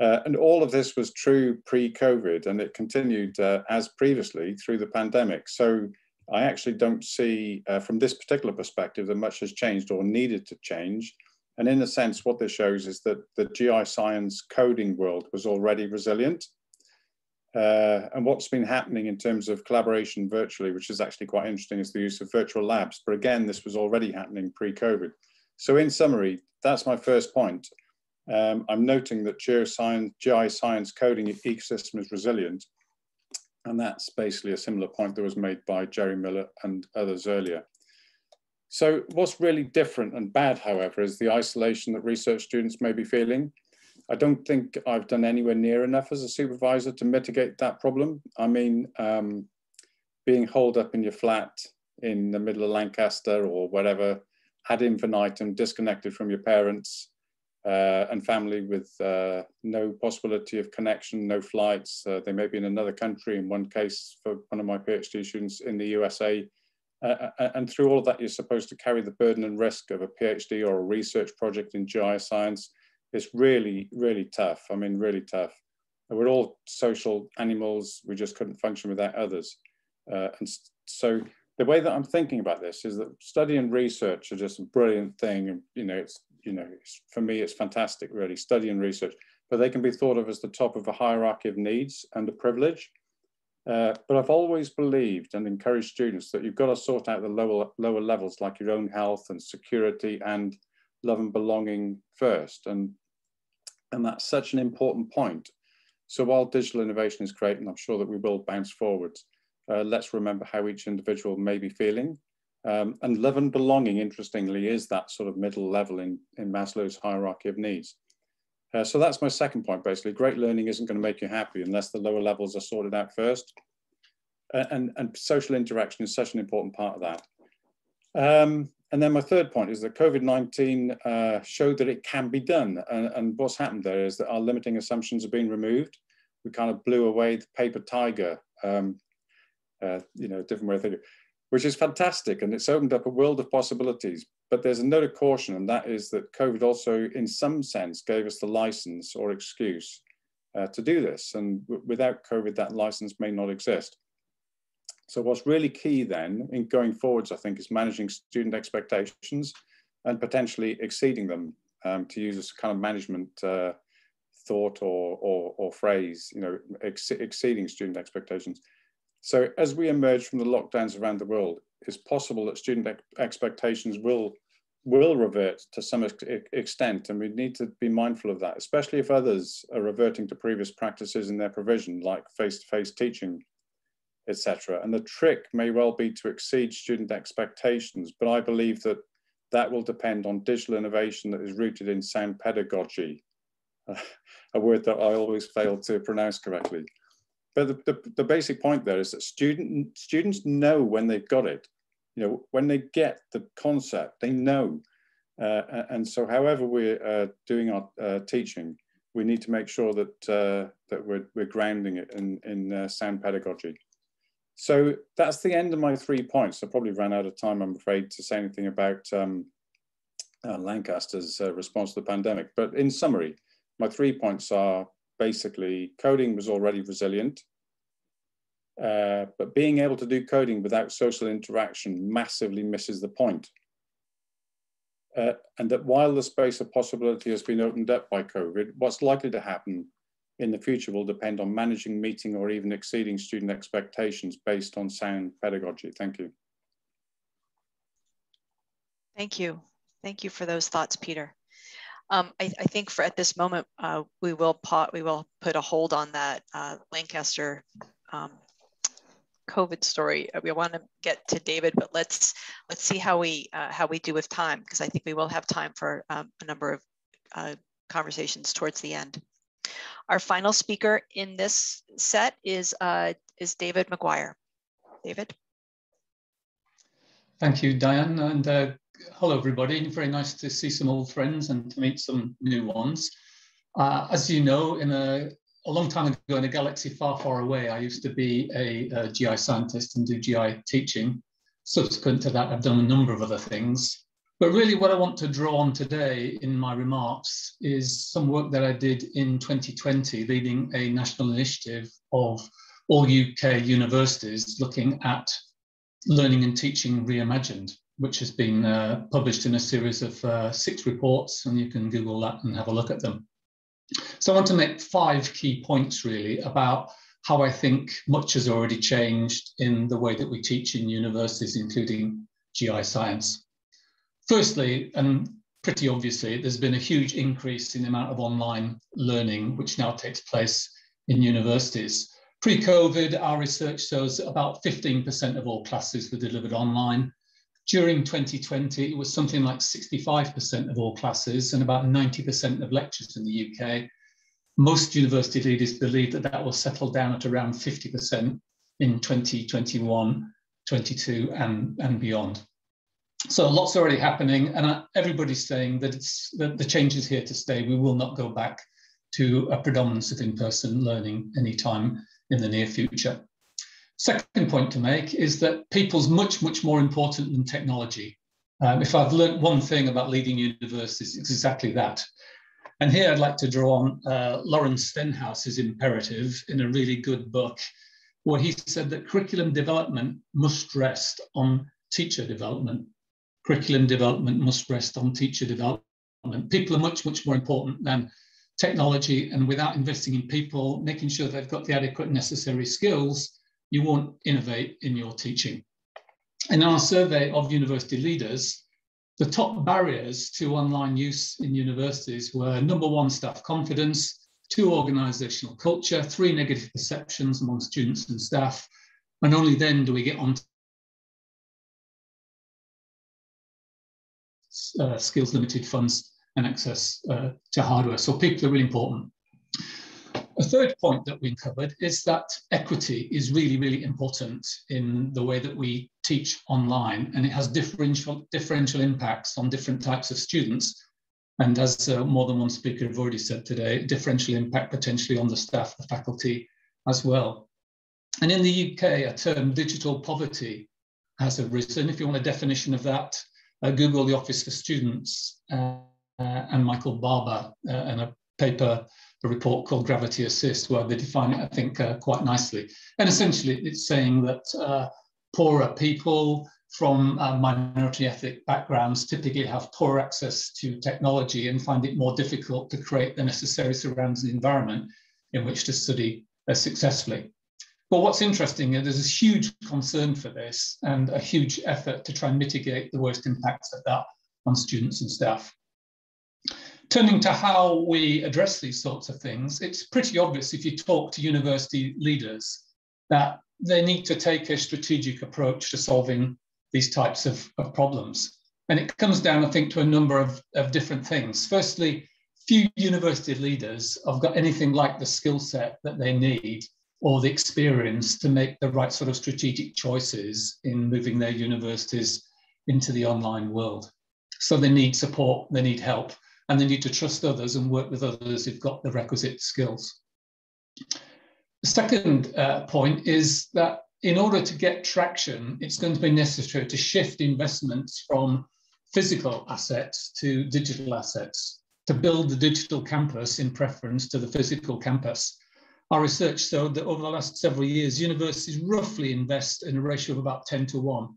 Uh, and all of this was true pre-COVID and it continued uh, as previously through the pandemic. So I actually don't see uh, from this particular perspective that much has changed or needed to change. And in a sense, what this shows is that the GI science coding world was already resilient. Uh, and what's been happening in terms of collaboration virtually, which is actually quite interesting, is the use of virtual labs. But again, this was already happening pre-COVID. So in summary, that's my first point. Um, I'm noting that geoscience, GI science coding ecosystem is resilient. And that's basically a similar point that was made by Jerry Miller and others earlier. So what's really different and bad, however, is the isolation that research students may be feeling. I don't think I've done anywhere near enough as a supervisor to mitigate that problem. I mean, um, being holed up in your flat in the middle of Lancaster or whatever, ad infinitum, disconnected from your parents uh, and family with uh, no possibility of connection, no flights. Uh, they may be in another country, in one case for one of my PhD students in the USA. Uh, uh, and through all of that, you're supposed to carry the burden and risk of a PhD or a research project in GI science it's really, really tough. I mean, really tough. We're all social animals. We just couldn't function without others. Uh, and so the way that I'm thinking about this is that study and research are just a brilliant thing. And, you know, it's, you know, it's, for me, it's fantastic, really, study and research. But they can be thought of as the top of a hierarchy of needs and a privilege. Uh, but I've always believed and encouraged students that you've got to sort out the lower, lower levels like your own health and security and love and belonging first. And, and that's such an important point. So while digital innovation is great, and I'm sure that we will bounce forwards, uh, let's remember how each individual may be feeling. Um, and love and belonging, interestingly, is that sort of middle level in, in Maslow's hierarchy of needs. Uh, so that's my second point, basically. Great learning isn't going to make you happy unless the lower levels are sorted out first. Uh, and, and social interaction is such an important part of that. Um, and then my third point is that COVID-19 uh, showed that it can be done. And, and, what's happened there is that our limiting assumptions have been removed. We kind of blew away the paper tiger, um, uh, you know, different way of thinking, which is fantastic. And it's opened up a world of possibilities. But there's a note of caution, and that is that COVID also, in some sense, gave us the license or excuse uh, to do this. And without COVID, that license may not exist. So what's really key then in going forwards, I think, is managing student expectations and potentially exceeding them um, to use this kind of management uh, thought or, or, or, phrase, you know, ex exceeding student expectations. So as we emerge from the lockdowns around the world, it's possible that student ex expectations will will revert to some ex extent, and we need to be mindful of that, especially if others are reverting to previous practices in their provision, like face-to-face -face teaching etc. And the trick may well be to exceed student expectations, but I believe that that will depend on digital innovation that is rooted in sound pedagogy, a word that I always fail to pronounce correctly. But the, the, the, basic point there is that student, students know when they've got it. You know, when they get the concept, they know. Uh, and so however we're uh, doing our uh, teaching, we need to make sure that, uh, that we're, we're grounding it in, in uh, sound pedagogy. So that's the end of my three points. I probably ran out of time, I'm afraid, to say anything about um, uh, Lancaster's uh, response to the pandemic. But in summary, my three points are basically coding was already resilient, uh, but being able to do coding without social interaction massively misses the point. Uh, and that while the space of possibility has been opened up by COVID, what's likely to happen in the future will depend on managing, meeting, or even exceeding student expectations based on sound pedagogy. Thank you. Thank you. Thank you for those thoughts, Peter. Um, I, I, think for at this moment, uh, we will pot, we will put a hold on that uh, Lancaster um, COVID story. Uh, we want to get to David, but let's let's see how we uh, how we do with time because I think we will have time for um, a number of uh, conversations towards the end. Our final speaker in this set is uh, is David Maguire. David. Thank you, Diane, and uh, hello everybody. Very nice to see some old friends and to meet some new ones. Uh, as you know, in a a long time ago in a galaxy far, far away, I used to be a, a, GI scientist and do GI teaching. Subsequent to that, I've done a number of other things. But really, what I want to draw on today in my remarks is some work that I did in 2020, leading a national initiative of all UK universities looking at learning and teaching reimagined, which has been uh, published in a series of uh, six reports, and you can Google that and have a look at them. So I want to make five key points really about how I think much has already changed in the way that we teach in universities, including GI science. Firstly, and pretty obviously, there's been a huge increase in the amount of online learning which now takes place in universities. Pre-COVID, our research shows about 15% of all classes were delivered online. During 2020, it was something like 65% of all classes and about 90% of lectures in the UK. Most university leaders believe that that will settle down at around 50% in 2021, 22 and, and beyond. So lots already happening and everybody's saying that, it's, that the change is here to stay. We will not go back to a predominance of in-person learning anytime in the near future. Second point to make is that people's much, much more important than technology. Um, if I've learned one thing about leading universities, it's exactly that. And here I'd like to draw on uh, Lawrence Stenhouse's imperative in a really good book, where he said that curriculum development must rest on teacher development. Curriculum development must rest on teacher development. People are much, much more important than technology, and without investing in people, making sure they've got the adequate necessary skills, you won't innovate in your teaching. In our survey of university leaders, the top barriers to online use in universities were number one, staff confidence, two, organizational culture, three, negative perceptions among students and staff, and only then do we get on uh, skills limited funds and access uh, to hardware. So people are really important. A third point that we covered is that equity is really, really important in the way that we teach online, and it has differential, differential impacts on different types of students. And as uh, more than one speaker have already said today, differential impact potentially on the staff, the faculty as well. And in the UK, a term digital poverty has arisen. If you want a definition of that, uh, Google the Office for Students uh, and Michael Barber uh, and a paper a report called Gravity Assist, where they define it, I think, uh, quite nicely. And essentially, it's saying that uh, poorer people from uh, minority ethnic backgrounds typically have poor access to technology and find it more difficult to create the necessary surrounding environment in which to study uh, successfully. But what's interesting is there's a huge concern for this and a huge effort to try and mitigate the worst impacts of that on students and staff. Turning to how we address these sorts of things, it's pretty obvious if you talk to university leaders that they need to take a strategic approach to solving these types of, of problems. And it comes down, I think, to a number of, of different things. Firstly, few university leaders have got anything like the skill set that they need or the experience to make the right sort of strategic choices in moving their universities into the online world. So they need support, they need help and they need to trust others and work with others who've got the requisite skills. The second uh, point is that in order to get traction, it's going to be necessary to shift investments from physical assets to digital assets, to build the digital campus in preference to the physical campus. Our research showed that over the last several years, universities roughly invest in a ratio of about 10 to 1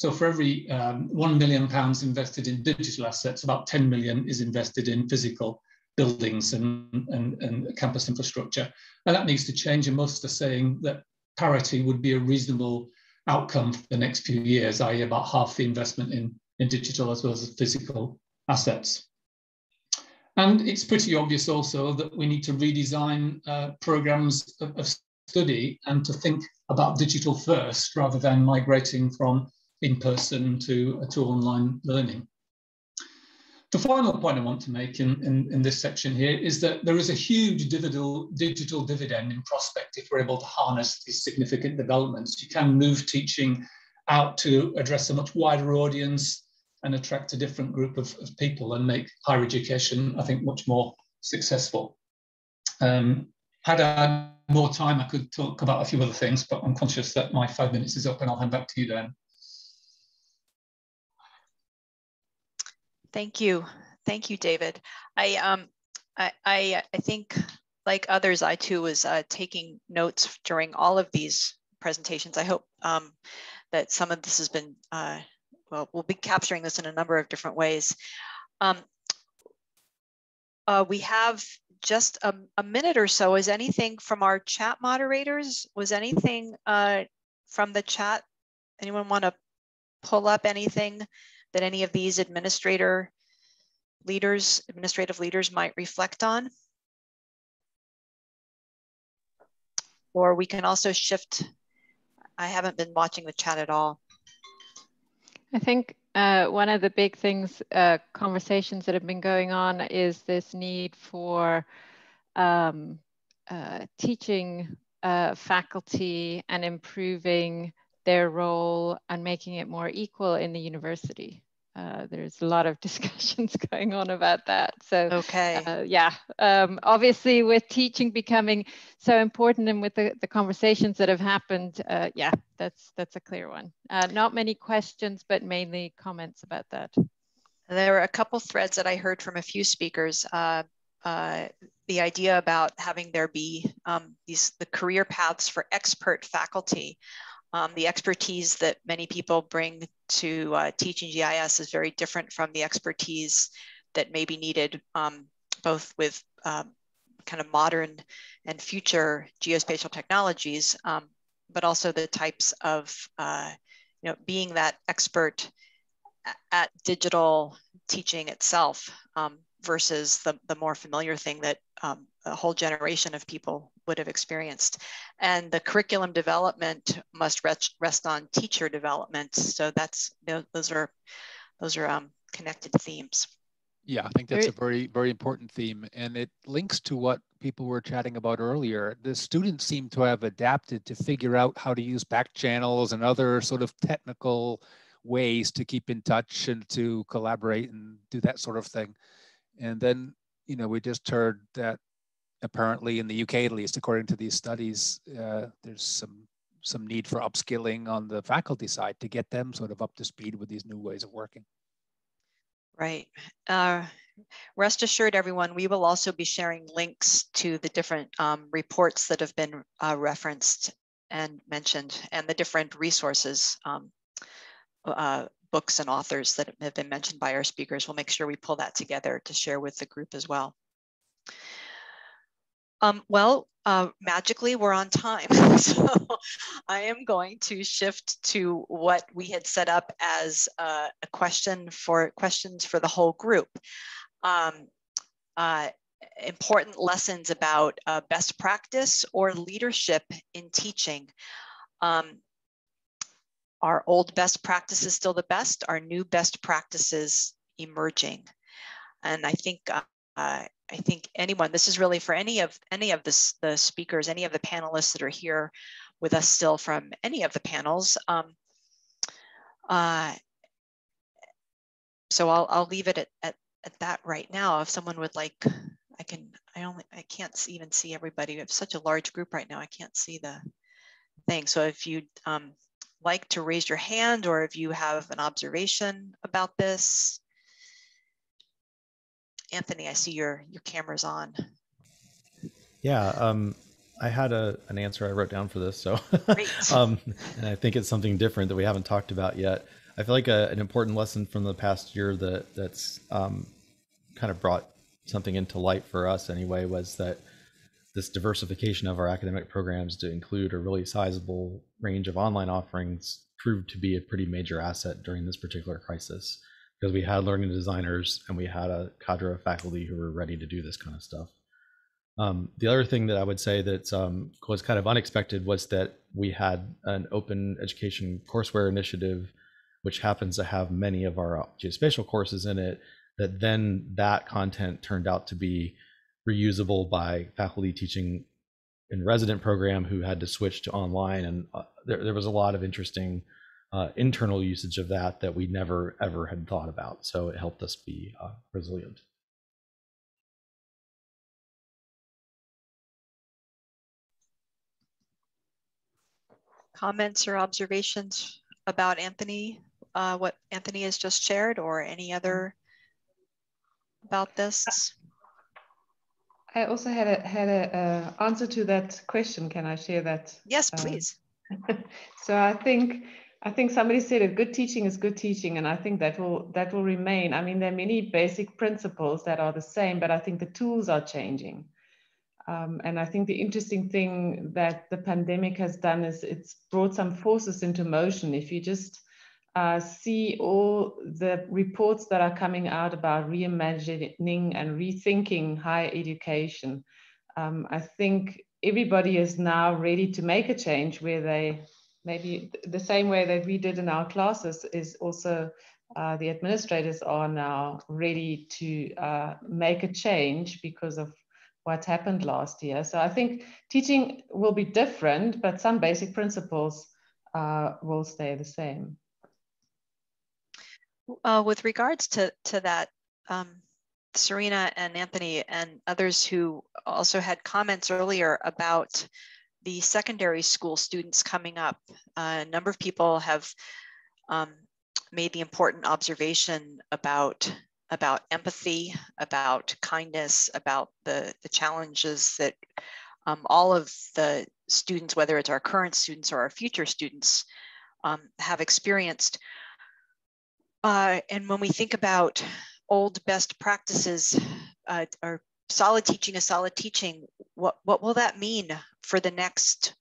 so for every um, 1 million pounds invested in digital assets, about 10 million is invested in physical buildings and, and, and campus infrastructure. And that needs to change. And most are saying that parity would be a reasonable outcome for the next few years, i.e. about half the investment in, in digital as well as physical assets. And it's pretty obvious also that we need to redesign uh, programs of, of, study and to think about digital first rather than migrating from in-person to, to online learning. The final point I want to make in, in, in, this section here is that there is a huge digital, digital dividend in prospect if we're able to harness these significant developments. You can move teaching out to address a much wider audience and attract a different group of, of people and make higher education, I think, much more successful. Um, had I more time, I could talk about a few other things, but I'm conscious that my five minutes is up and I'll hand back to you then. Thank you. Thank you, David. I, um, I, I, I think like others, I too was uh, taking notes during all of these presentations. I hope um, that some of this has been uh, well, we'll be capturing this in a number of different ways. Um, uh, we have just a, a, minute or so. Is anything from our chat moderators? Was anything uh, from the chat? Anyone want to pull up anything that any of these administrator leaders, administrative leaders might reflect on? Or we can also shift. I haven't been watching the chat at all. I think uh, one of the big things, uh, conversations that have been going on is this need for um, uh, teaching uh, faculty and improving their role and making it more equal in the university. Uh, there's a lot of discussions going on about that. So, okay, uh, yeah, um, obviously with teaching becoming so important and with the, the conversations that have happened, uh, yeah, that's that's a clear one. Uh, not many questions, but mainly comments about that. There were a couple threads that I heard from a few speakers. Uh, uh, the idea about having there be um, these the career paths for expert faculty um, the expertise that many people bring to uh, teaching GIS is very different from the expertise that may be needed um, both with um, kind of modern and future geospatial technologies, um, but also the types of, uh, you know, being that expert at digital teaching itself um, versus the, the more familiar thing that um, a whole generation of people would have experienced. And the curriculum development must rest, rest on teacher development. So that's those are those are um, connected themes. Yeah, I think that's a very, very important theme. And it links to what people were chatting about earlier. The students seem to have adapted to figure out how to use back channels and other sort of technical ways to keep in touch and to collaborate and do that sort of thing. And then, you know, we just heard that apparently in the UK, at least according to these studies, uh, there's some some need for upskilling on the faculty side to get them sort of up to speed with these new ways of working. Right. Uh, rest assured, everyone, we will also be sharing links to the different um, reports that have been uh, referenced and mentioned and the different resources, um, uh, books and authors that have been mentioned by our speakers. We'll make sure we pull that together to share with the group as well. Um, well, uh, magically we're on time. so I am going to shift to what we had set up as uh, a question for questions for the whole group. Um, uh, important lessons about uh, best practice or leadership in teaching. Um, are old best practices still the best? Are new best practices emerging? And I think uh, I think anyone, this is really for any of any of the, the speakers, any of the panelists that are here with us still from any of the panels. Um, uh, so I'll, I'll leave it at, at, at that right now. If someone would like, I can, I only, I can't even see everybody. We have such a large group right now. I can't see the thing. So if you'd um, like to raise your hand or if you have an observation about this, Anthony, I see your your camera's on. Yeah, um, I had a an answer I wrote down for this, so um, and I think it's something different that we haven't talked about yet. I feel like a, an important lesson from the past year that that's um, kind of brought something into light for us anyway was that this diversification of our academic programs to include a really sizable range of online offerings proved to be a pretty major asset during this particular crisis because we had learning designers and we had a cadre of faculty who were ready to do this kind of stuff. Um, the other thing that I would say that um, was kind of unexpected was that we had an open education courseware initiative, which happens to have many of our geospatial courses in it, that then that content turned out to be reusable by faculty teaching in resident program who had to switch to online. And uh, there, there was a lot of interesting uh, internal usage of that that we never ever had thought about. So it helped us be uh, resilient. Comments or observations about Anthony, uh, what Anthony has just shared or any other about this? I also had a had a uh, answer to that question. Can I share that? Yes, um, please. So I think I think somebody said it. Good teaching is good teaching, and I think that will that will remain. I mean, there are many basic principles that are the same, but I think the tools are changing. Um, and I think the interesting thing that the pandemic has done is it's brought some forces into motion. If you just uh, see all the reports that are coming out about reimagining and rethinking higher education. Um, I think everybody is now ready to make a change where they maybe the same way that we did in our classes is also uh, the administrators are now ready to uh, make a change because of what happened last year. So I think teaching will be different, but some basic principles uh, will stay the same. Uh, with regards to, to that, um, Serena and Anthony and others who also had comments earlier about the secondary school students coming up, uh, a number of people have um, made the important observation about about empathy, about kindness, about the, the challenges that um, all of the students, whether it's our current students or our future students, um, have experienced. Uh, and when we think about old best practices uh, or solid teaching is solid teaching, what, what will that mean for the next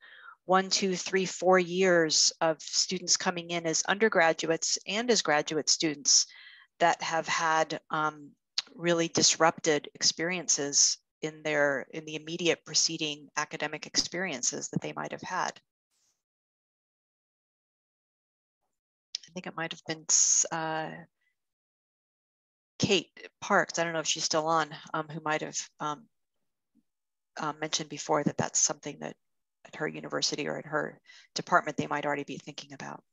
one, two, three, four years of students coming in as undergraduates and as graduate students that have had um, really disrupted experiences in their in the immediate preceding academic experiences that they might have had. I think it might have been uh, Kate Parks. I don't know if she's still on, um, who might have um, uh, mentioned before that that's something that at her university or at her department they might already be thinking about.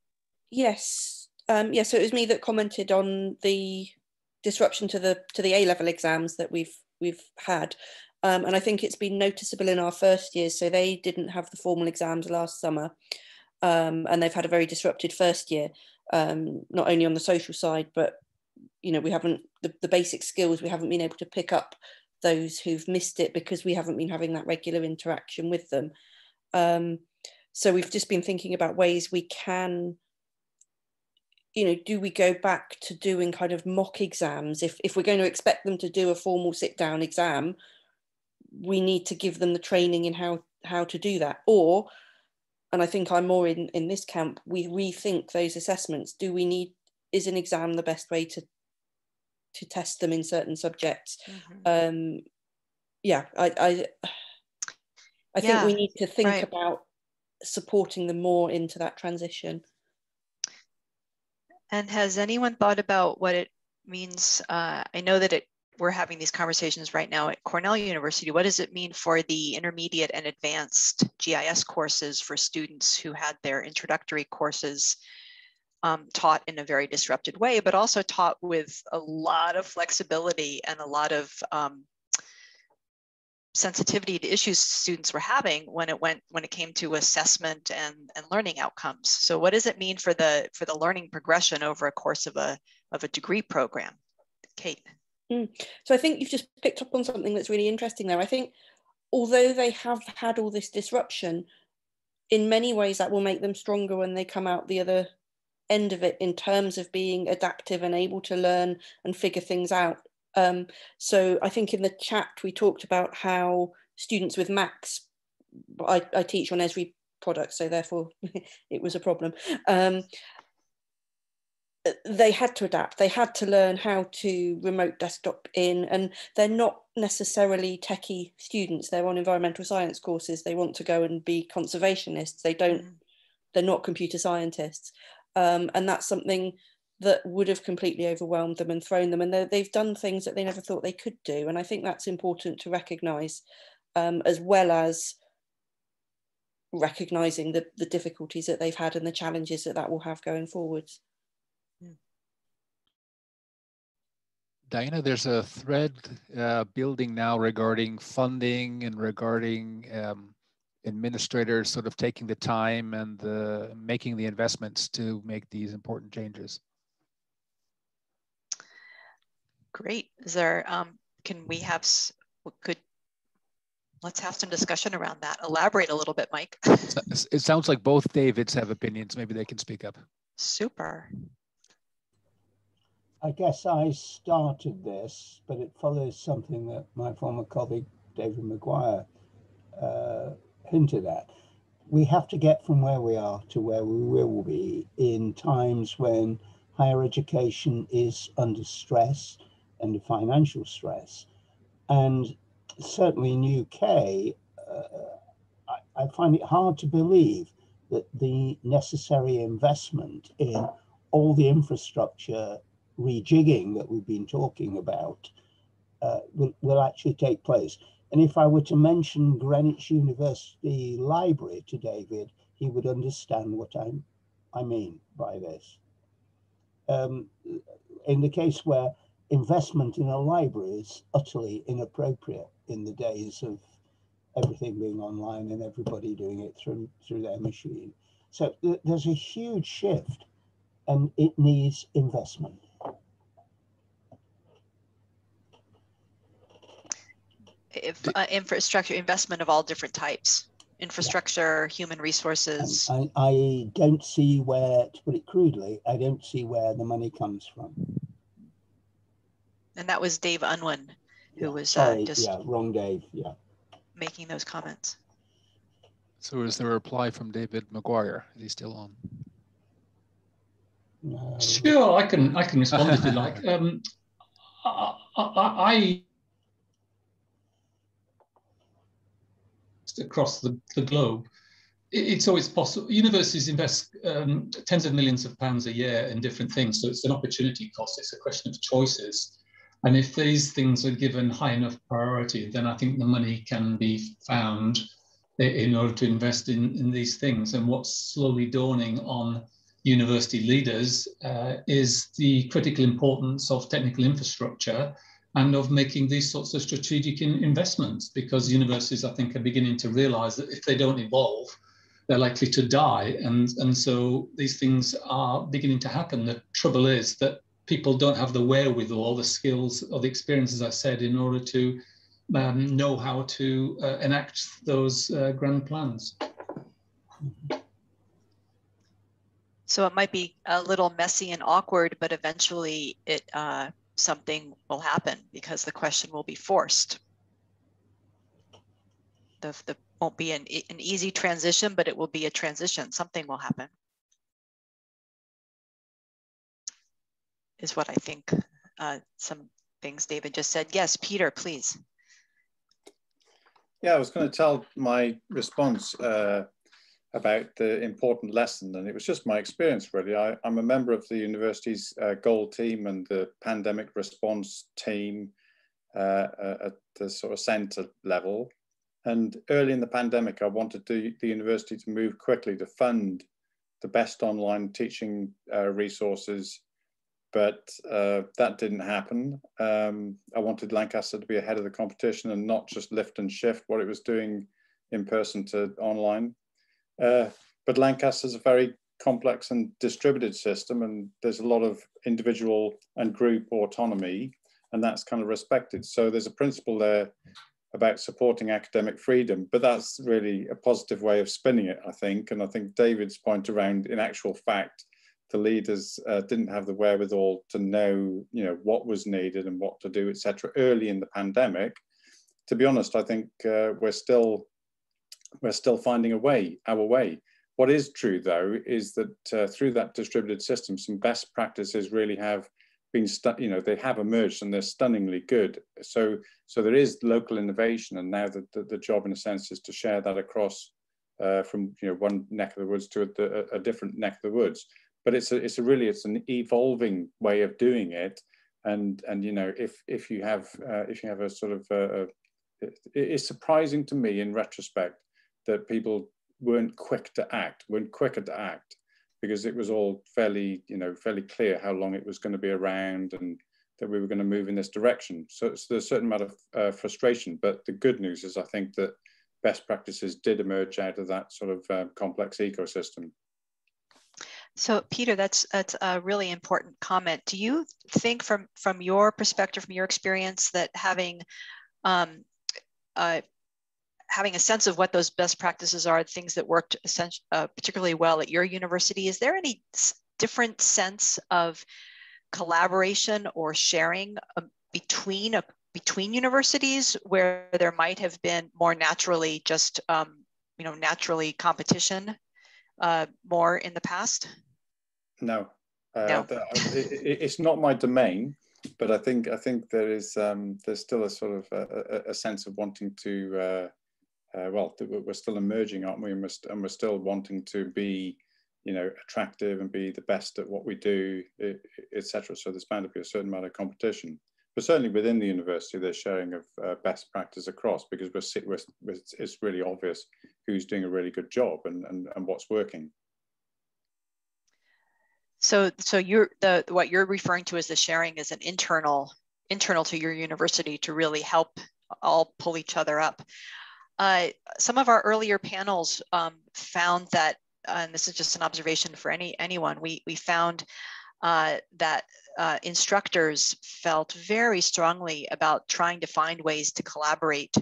Yes, um, yeah. So it was me that commented on the disruption to the to the A level exams that we've we've had. Um, and I think it's been noticeable in our first years. So they didn't have the formal exams last summer, um, and they've had a very disrupted first year um, not only on the social side, but you know we haven't the, the basic skills we haven't been able to pick up those who've missed it because we haven't been having that regular interaction with them. Um, so we've just been thinking about ways we can you know do we go back to doing kind of mock exams if if we're going to expect them to do a formal sit down exam we need to give them the training in how how to do that or and I think I'm more in in this camp. We rethink those assessments. Do we need is an exam the best way to to test them in certain subjects? Mm-hmm. Um, yeah, I I, I think we need to think right. about supporting them more into that transition. And has anyone thought about what it means? Uh, I know that it we're having these conversations right now at Cornell University. What does it mean for the intermediate and advanced GIS courses for students who had their introductory courses um, taught in a very disrupted way, but also taught with a lot of flexibility and a lot of um, sensitivity to issues students were having when it went when it came to assessment and, and learning outcomes. So what does it mean for the for the learning progression over a course of a of a degree program? Kate. Mm. So I think you've just picked up on something that's really interesting there. I think although they have had all this disruption, in many ways that will make them stronger when they come out the other end of it in terms of being adaptive and able to learn and figure things out. Um, so I think in the chat we talked about how students with Macs, I, I teach on Esri products, so therefore it was a problem. Um, they had to adapt. They had to learn how to remote desktop in, and they're not necessarily techie students. They're on environmental science courses. They want to go and be conservationists. They don't. Mm. They're not computer scientists, um, and that's something that would have completely overwhelmed them and thrown them. And they've done things that they never thought they could do. And I think that's important to recognise, um, as well as recognising the, the difficulties that they've had and the challenges that that will have going forwards. Diana, there's a thread uh, building now regarding funding and regarding um, administrators sort of taking the time and the, making the investments to make these important changes. Great. Is there, um, can we have, could, let's have some discussion around that. Elaborate a little bit, Mike. it sounds like both Davids have opinions. Maybe they can speak up. Super. I guess I started this, but it follows something that my former colleague David Maguire uh, hinted at. We have to get from where we are to where we will be in times when higher education is under stress under financial stress. And certainly in UK, uh, I, I find it hard to believe that the necessary investment in all the infrastructure rejigging that we've been talking about uh, will, will actually take place. And if I were to mention Greenwich University Library to David, he would understand what I, I mean by this. Um, in the case where investment in a library is utterly inappropriate in the days of everything being online and everybody doing it through through their machine. So th there's a huge shift, and it needs investment. If uh, infrastructure investment of all different types, infrastructure, yeah. human resources. I, I don't see where, to put it crudely, I don't see where the money comes from and that was Dave Unwin, who was uh, just yeah, wrong Dave, yeah, making those comments. So is there a reply from David Maguire? Is he still on? No. Sure, I can I can respond if you like. Um, I, I, Across the, the globe it's always possible. Universities invest um, tens of millions of pounds a year in different things, so it's an opportunity cost. It's a question of choices. And if these things are given high enough priority, then I think the money can be found in order to invest in, in these things. And what's slowly dawning on university leaders uh, is the critical importance of technical infrastructure and of making these sorts of strategic in investments because universities, I think, are beginning to realize that if they don't evolve, they're likely to die. And, and so these things are beginning to happen. The trouble is that people don't have the wherewithal, the skills or the experiences, I said, in order to um, know how to uh, enact those uh, grand plans. So it might be a little messy and awkward, but eventually it uh, something will happen because the question will be forced. The, the won't be an, an easy transition, but it will be a transition. Something will happen. is what I think uh, some things David just said. Yes, Peter, please. Yeah, I was going to tell my response uh, about the important lesson, and it was just my experience really. I, am a member of the university's uh, gold team and the pandemic response team uh, uh, at the sort of centre level. And early in the pandemic, I wanted the, the university to move quickly to fund the best online teaching uh, resources but uh, that didn't happen. Um, I wanted Lancaster to be ahead of the competition and not just lift and shift what it was doing in person to online. Uh, but Lancaster is a very complex and distributed system, and there's a lot of individual and group autonomy, and that's kind of respected. So there's a principle there about supporting academic freedom, but that's really a positive way of spinning it, I think. And I think David's point around, in actual fact, the leaders uh, didn't have the wherewithal to know, you know, what was needed and what to do, etc. Early in the pandemic, to be honest, I think uh, we're still we're still finding a way, our way. What is true, though, is that uh, through that distributed system, some best practices really have been, you know, they have emerged and they're stunningly good. So, so there is local innovation, and now the, the, the job, in a sense, is to share that across uh, from you know one neck of the woods to a, a, different neck of the woods. But it's a, it's a really it's an evolving way of doing it, and and you know if if you have uh, if you have a sort of a, a, it's surprising to me in retrospect that people weren't quick to act, weren't quicker to act, because it was all fairly, you know, fairly clear how long it was going to be around and that we were going to move in this direction. So, there's a certain amount of uh, frustration, but the good news is I think that best practices did emerge out of that sort of uh, complex ecosystem. So Peter, that's that's a really important comment. Do you think from from your perspective, from your experience, that having um, uh, having a sense of what those best practices are, things that worked uh, particularly well at your university, is there any different sense of collaboration or sharing uh, between a, between universities where there might have been more naturally just um, you know naturally competition uh, more in the past? No, uh, no. it, it's not my domain but I think I think there is um, there's still a sort of a, a sense of wanting to uh, uh, well, we're still emerging, aren't we? And we're, and we're still wanting to be, you know, attractive and be the best at what we do, etc. So there's bound to be a certain amount of competition. But certainly within the university, there's sharing of uh, best practice across because we're, we're, we're, it's really obvious who's doing a really good job and, and, and what's working. So, so you're the what you're referring to as the sharing is an internal internal to your university to really help all pull each other up. Uh, some of our earlier panels um, found that, uh, and this is just an observation for any anyone, we, we found uh, that uh, instructors felt very strongly about trying to find ways to collaborate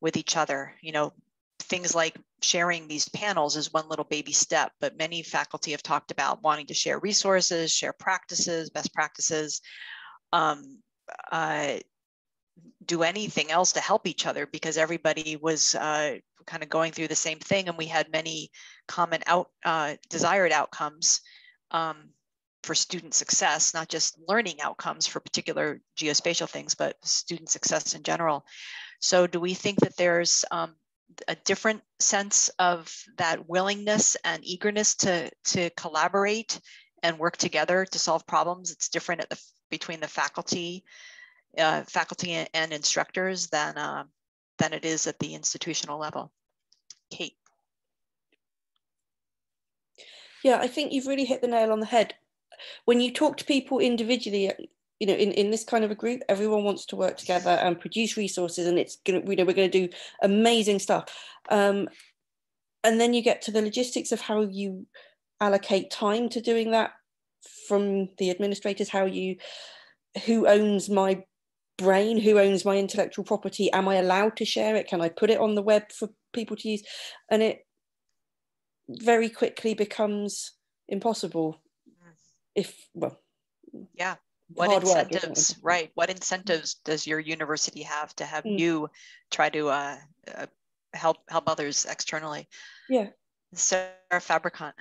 with each other. You know, things like sharing these panels is one little baby step, but many faculty have talked about wanting to share resources, share practices, best practices. Um, uh, do anything else to help each other because everybody was uh, kind of going through the same thing and we had many common out uh, desired outcomes um, for student success not just learning outcomes for particular geospatial things but student success in general. So do we think that there's um, a different sense of that willingness and eagerness to to collaborate and work together to solve problems? It's different at the between the faculty uh, faculty and instructors than, uh, than it is at the institutional level. Kate. Yeah, I think you've really hit the nail on the head. When you talk to people individually, you know, in, in this kind of a group, everyone wants to work together and produce resources, and it's gonna, you know, we're going to do amazing stuff. Um, and then you get to the logistics of how you allocate time to doing that from the administrators, how you, who owns my brain who owns my intellectual property am i allowed to share it? Can i put it on the web for people to use? And it very quickly becomes impossible if well yeah. What incentives work, right. What incentives does your university have to have mm. you try to uh, uh, help help others externally? Yeah. Sara Fabrikant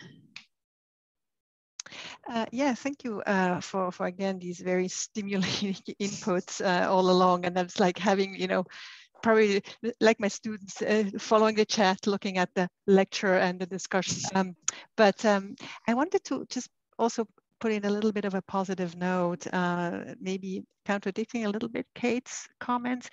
uh, yeah, thank you uh, for, for again these very stimulating inputs uh, all along. And that's like having, you know, probably like my students uh, following the chat, looking at the lecture and the discussion. Um, but um, I wanted to just also put in a little bit of a positive note, uh, maybe contradicting a little bit Kate's comments.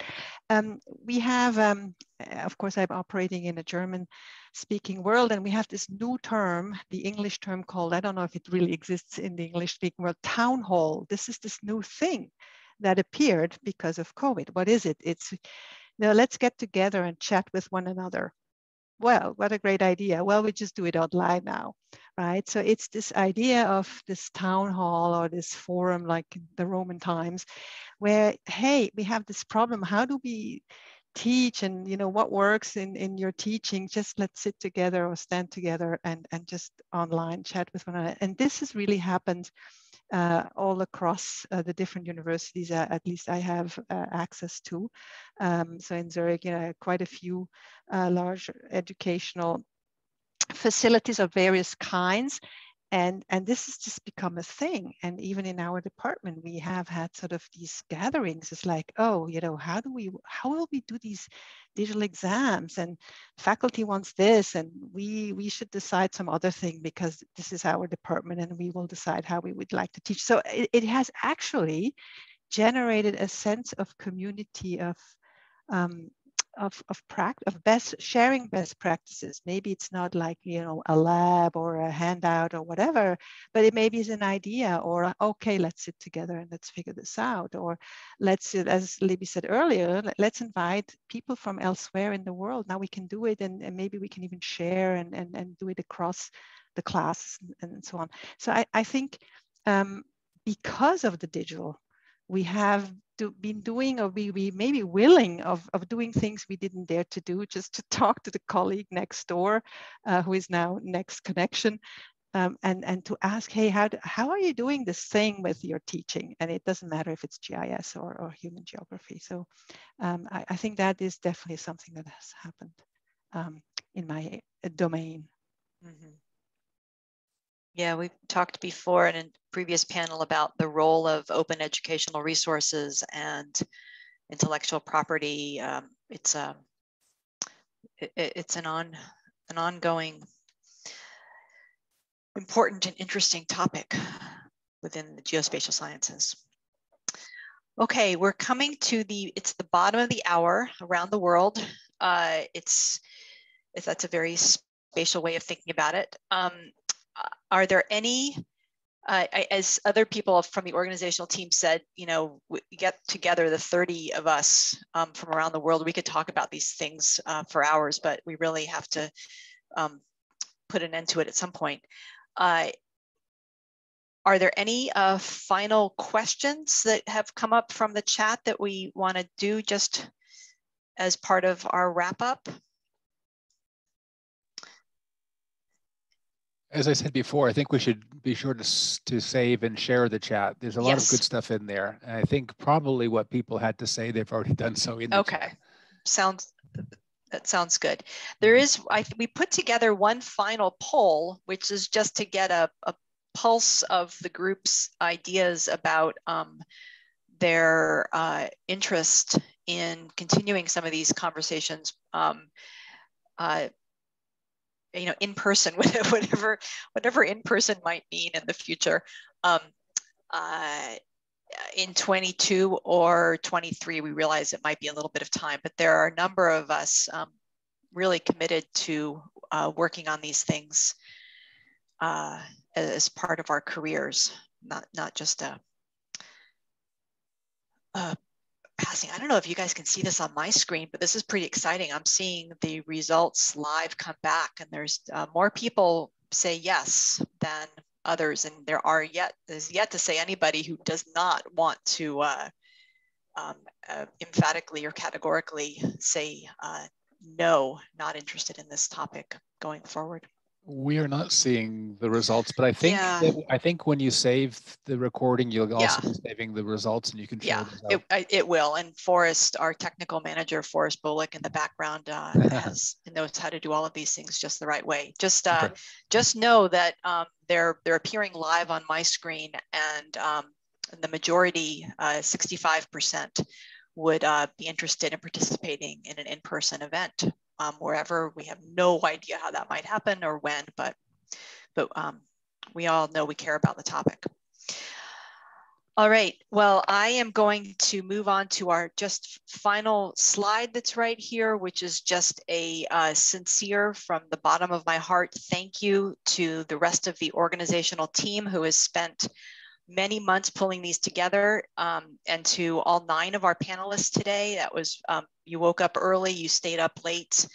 Um, we have, um, of course, I'm operating in a German speaking world, and we have this new term, the English term called, I don't know if it really exists in the English speaking world, town hall. This is this new thing that appeared because of COVID. What is it? It's, you know, let's get together and chat with one another well, what a great idea. Well, we just do it online now, right? So it's this idea of this town hall or this forum like the Roman times where, hey, we have this problem. How do we teach and you know what works in in your teaching just let's sit together or stand together and and just online chat with one another and this has really happened uh, all across uh, the different universities uh, at least I have uh, access to. Um, so in Zurich, you know, quite a few uh, large educational facilities of various kinds and and this has just become a thing and even in our department we have had sort of these gatherings. It's like oh you know how do we how will we do these digital exams? And faculty wants this and we we should decide some other thing because this is our department and we will decide how we would like to teach. So it, it has actually generated a sense of community of um, of, of, practice, of best sharing best practices. Maybe it's not like, you know, a lab or a handout or whatever, but it maybe is an idea or, okay, let's sit together and let's figure this out. Or let's, as Libby said earlier, let's invite people from elsewhere in the world. Now we can do it and, and maybe we can even share and, and, and do it across the class and, so on. So I, I think um, because of the digital, we have do, been doing or we, we may be willing of, of doing things we didn't dare to do just to talk to the colleague next door uh, who is now next connection um, and, and to ask, hey, how, do, how are you doing this thing with your teaching? And it doesn't matter if it's GIS or, or human geography. So um, I, I, think that is definitely something that has happened um, in my uh, domain. Mm -hmm. Yeah, we've talked before in a previous panel about the role of open educational resources and intellectual property. Um, it's a um, it, it's an on an ongoing important and interesting topic within the geospatial sciences. Okay, we're coming to the, it's the bottom of the hour around the world. Uh, it's, if that's a very spatial way of thinking about it. Um, are there any, uh, as other people from the organizational team said, you know, we get together the 30 of us um, from around the world, we could talk about these things uh, for hours, but we really have to um, put an end to it at some point. Uh, are there any uh, final questions that have come up from the chat that we want to do just as part of our wrap up? As I said before, I think we should be sure to, to save and share the chat. There's a lot of good stuff in there. And I think probably what people had to say, they've already done so in the Okay. chat. Sounds, that sounds good. There mm-hmm. I, we put together one final poll, which is just to get a, a pulse of the group's ideas about um, their uh, interest in continuing some of these conversations. Um, uh, you know, in person, whatever, whatever in person might mean in the future. Um, uh, in 22 or 23, we realize it might be a little bit of time, but there are a number of us um, really committed to uh, working on these things uh, as part of our careers, not, not just a, a passing. I don't know if you guys can see this on my screen, but this is pretty exciting. I'm seeing the results live come back, and there's uh, more people say yes than others, and there are yet there's yet to say anybody who does not want to uh, um, uh, emphatically or categorically say uh, no, not interested in this topic going forward. We are not seeing the results, but I think yeah. that, I think when you save the recording, you'll also yeah. be saving the results, and you can yeah, it, it will. And Forrest, our technical manager, Forrest Bullock, in the background, uh, has knows how to do all of these things just the right way. Just uh, okay. just know that um, they're they're appearing live on my screen, and um, the majority, uh, 65%, would uh, be interested in participating in an in-person event um, wherever. We have no idea how that might happen or when, but, but um, we all know we care about the topic. All right, well, I am going to move on to our just final slide that's right here, which is just a uh, sincere from the bottom of my heart thank you to the rest of the organizational team who has spent many months pulling these together um, and to all nine of our panelists today. That was, um, you woke up early, you stayed up late,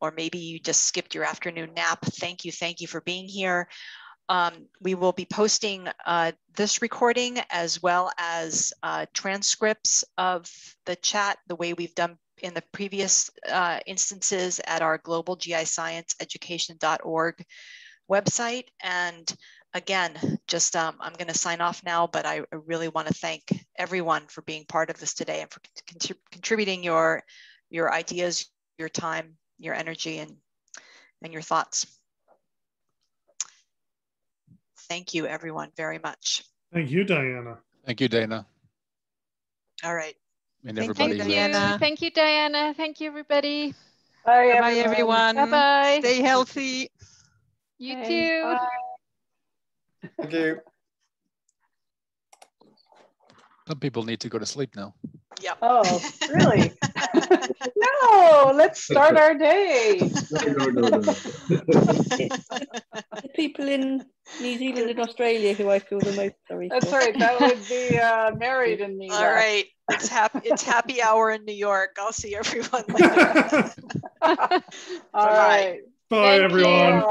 or maybe you just skipped your afternoon nap. Thank you, thank you for being here. Um, we will be posting uh, this recording as well as uh, transcripts of the chat the way we've done in the previous uh, instances at our global GI website. And again, just um, I'm going to sign off now, but I really want to thank everyone for being part of this today and for contributing your your ideas, your time, your energy, and and your thoughts. Thank you, everyone, very much. Thank you, Diana. Thank you, Dana. All right. And Thank everybody. Thank you, Diana. Thank you, Diana. Thank you, everybody. Bye, Bye everyone. Bye bye. Stay healthy. You too. Bye. Thank you. Some people need to go to sleep now. Yep. Oh, really? no, let's start our day. No, no, no, the people in New Zealand and Australia who I feel the most sorry That's for. right. That would be uh, married in New York. All right. It's happy it's happy hour in New York. I'll see everyone later. All right. Bye, Thank everyone. you.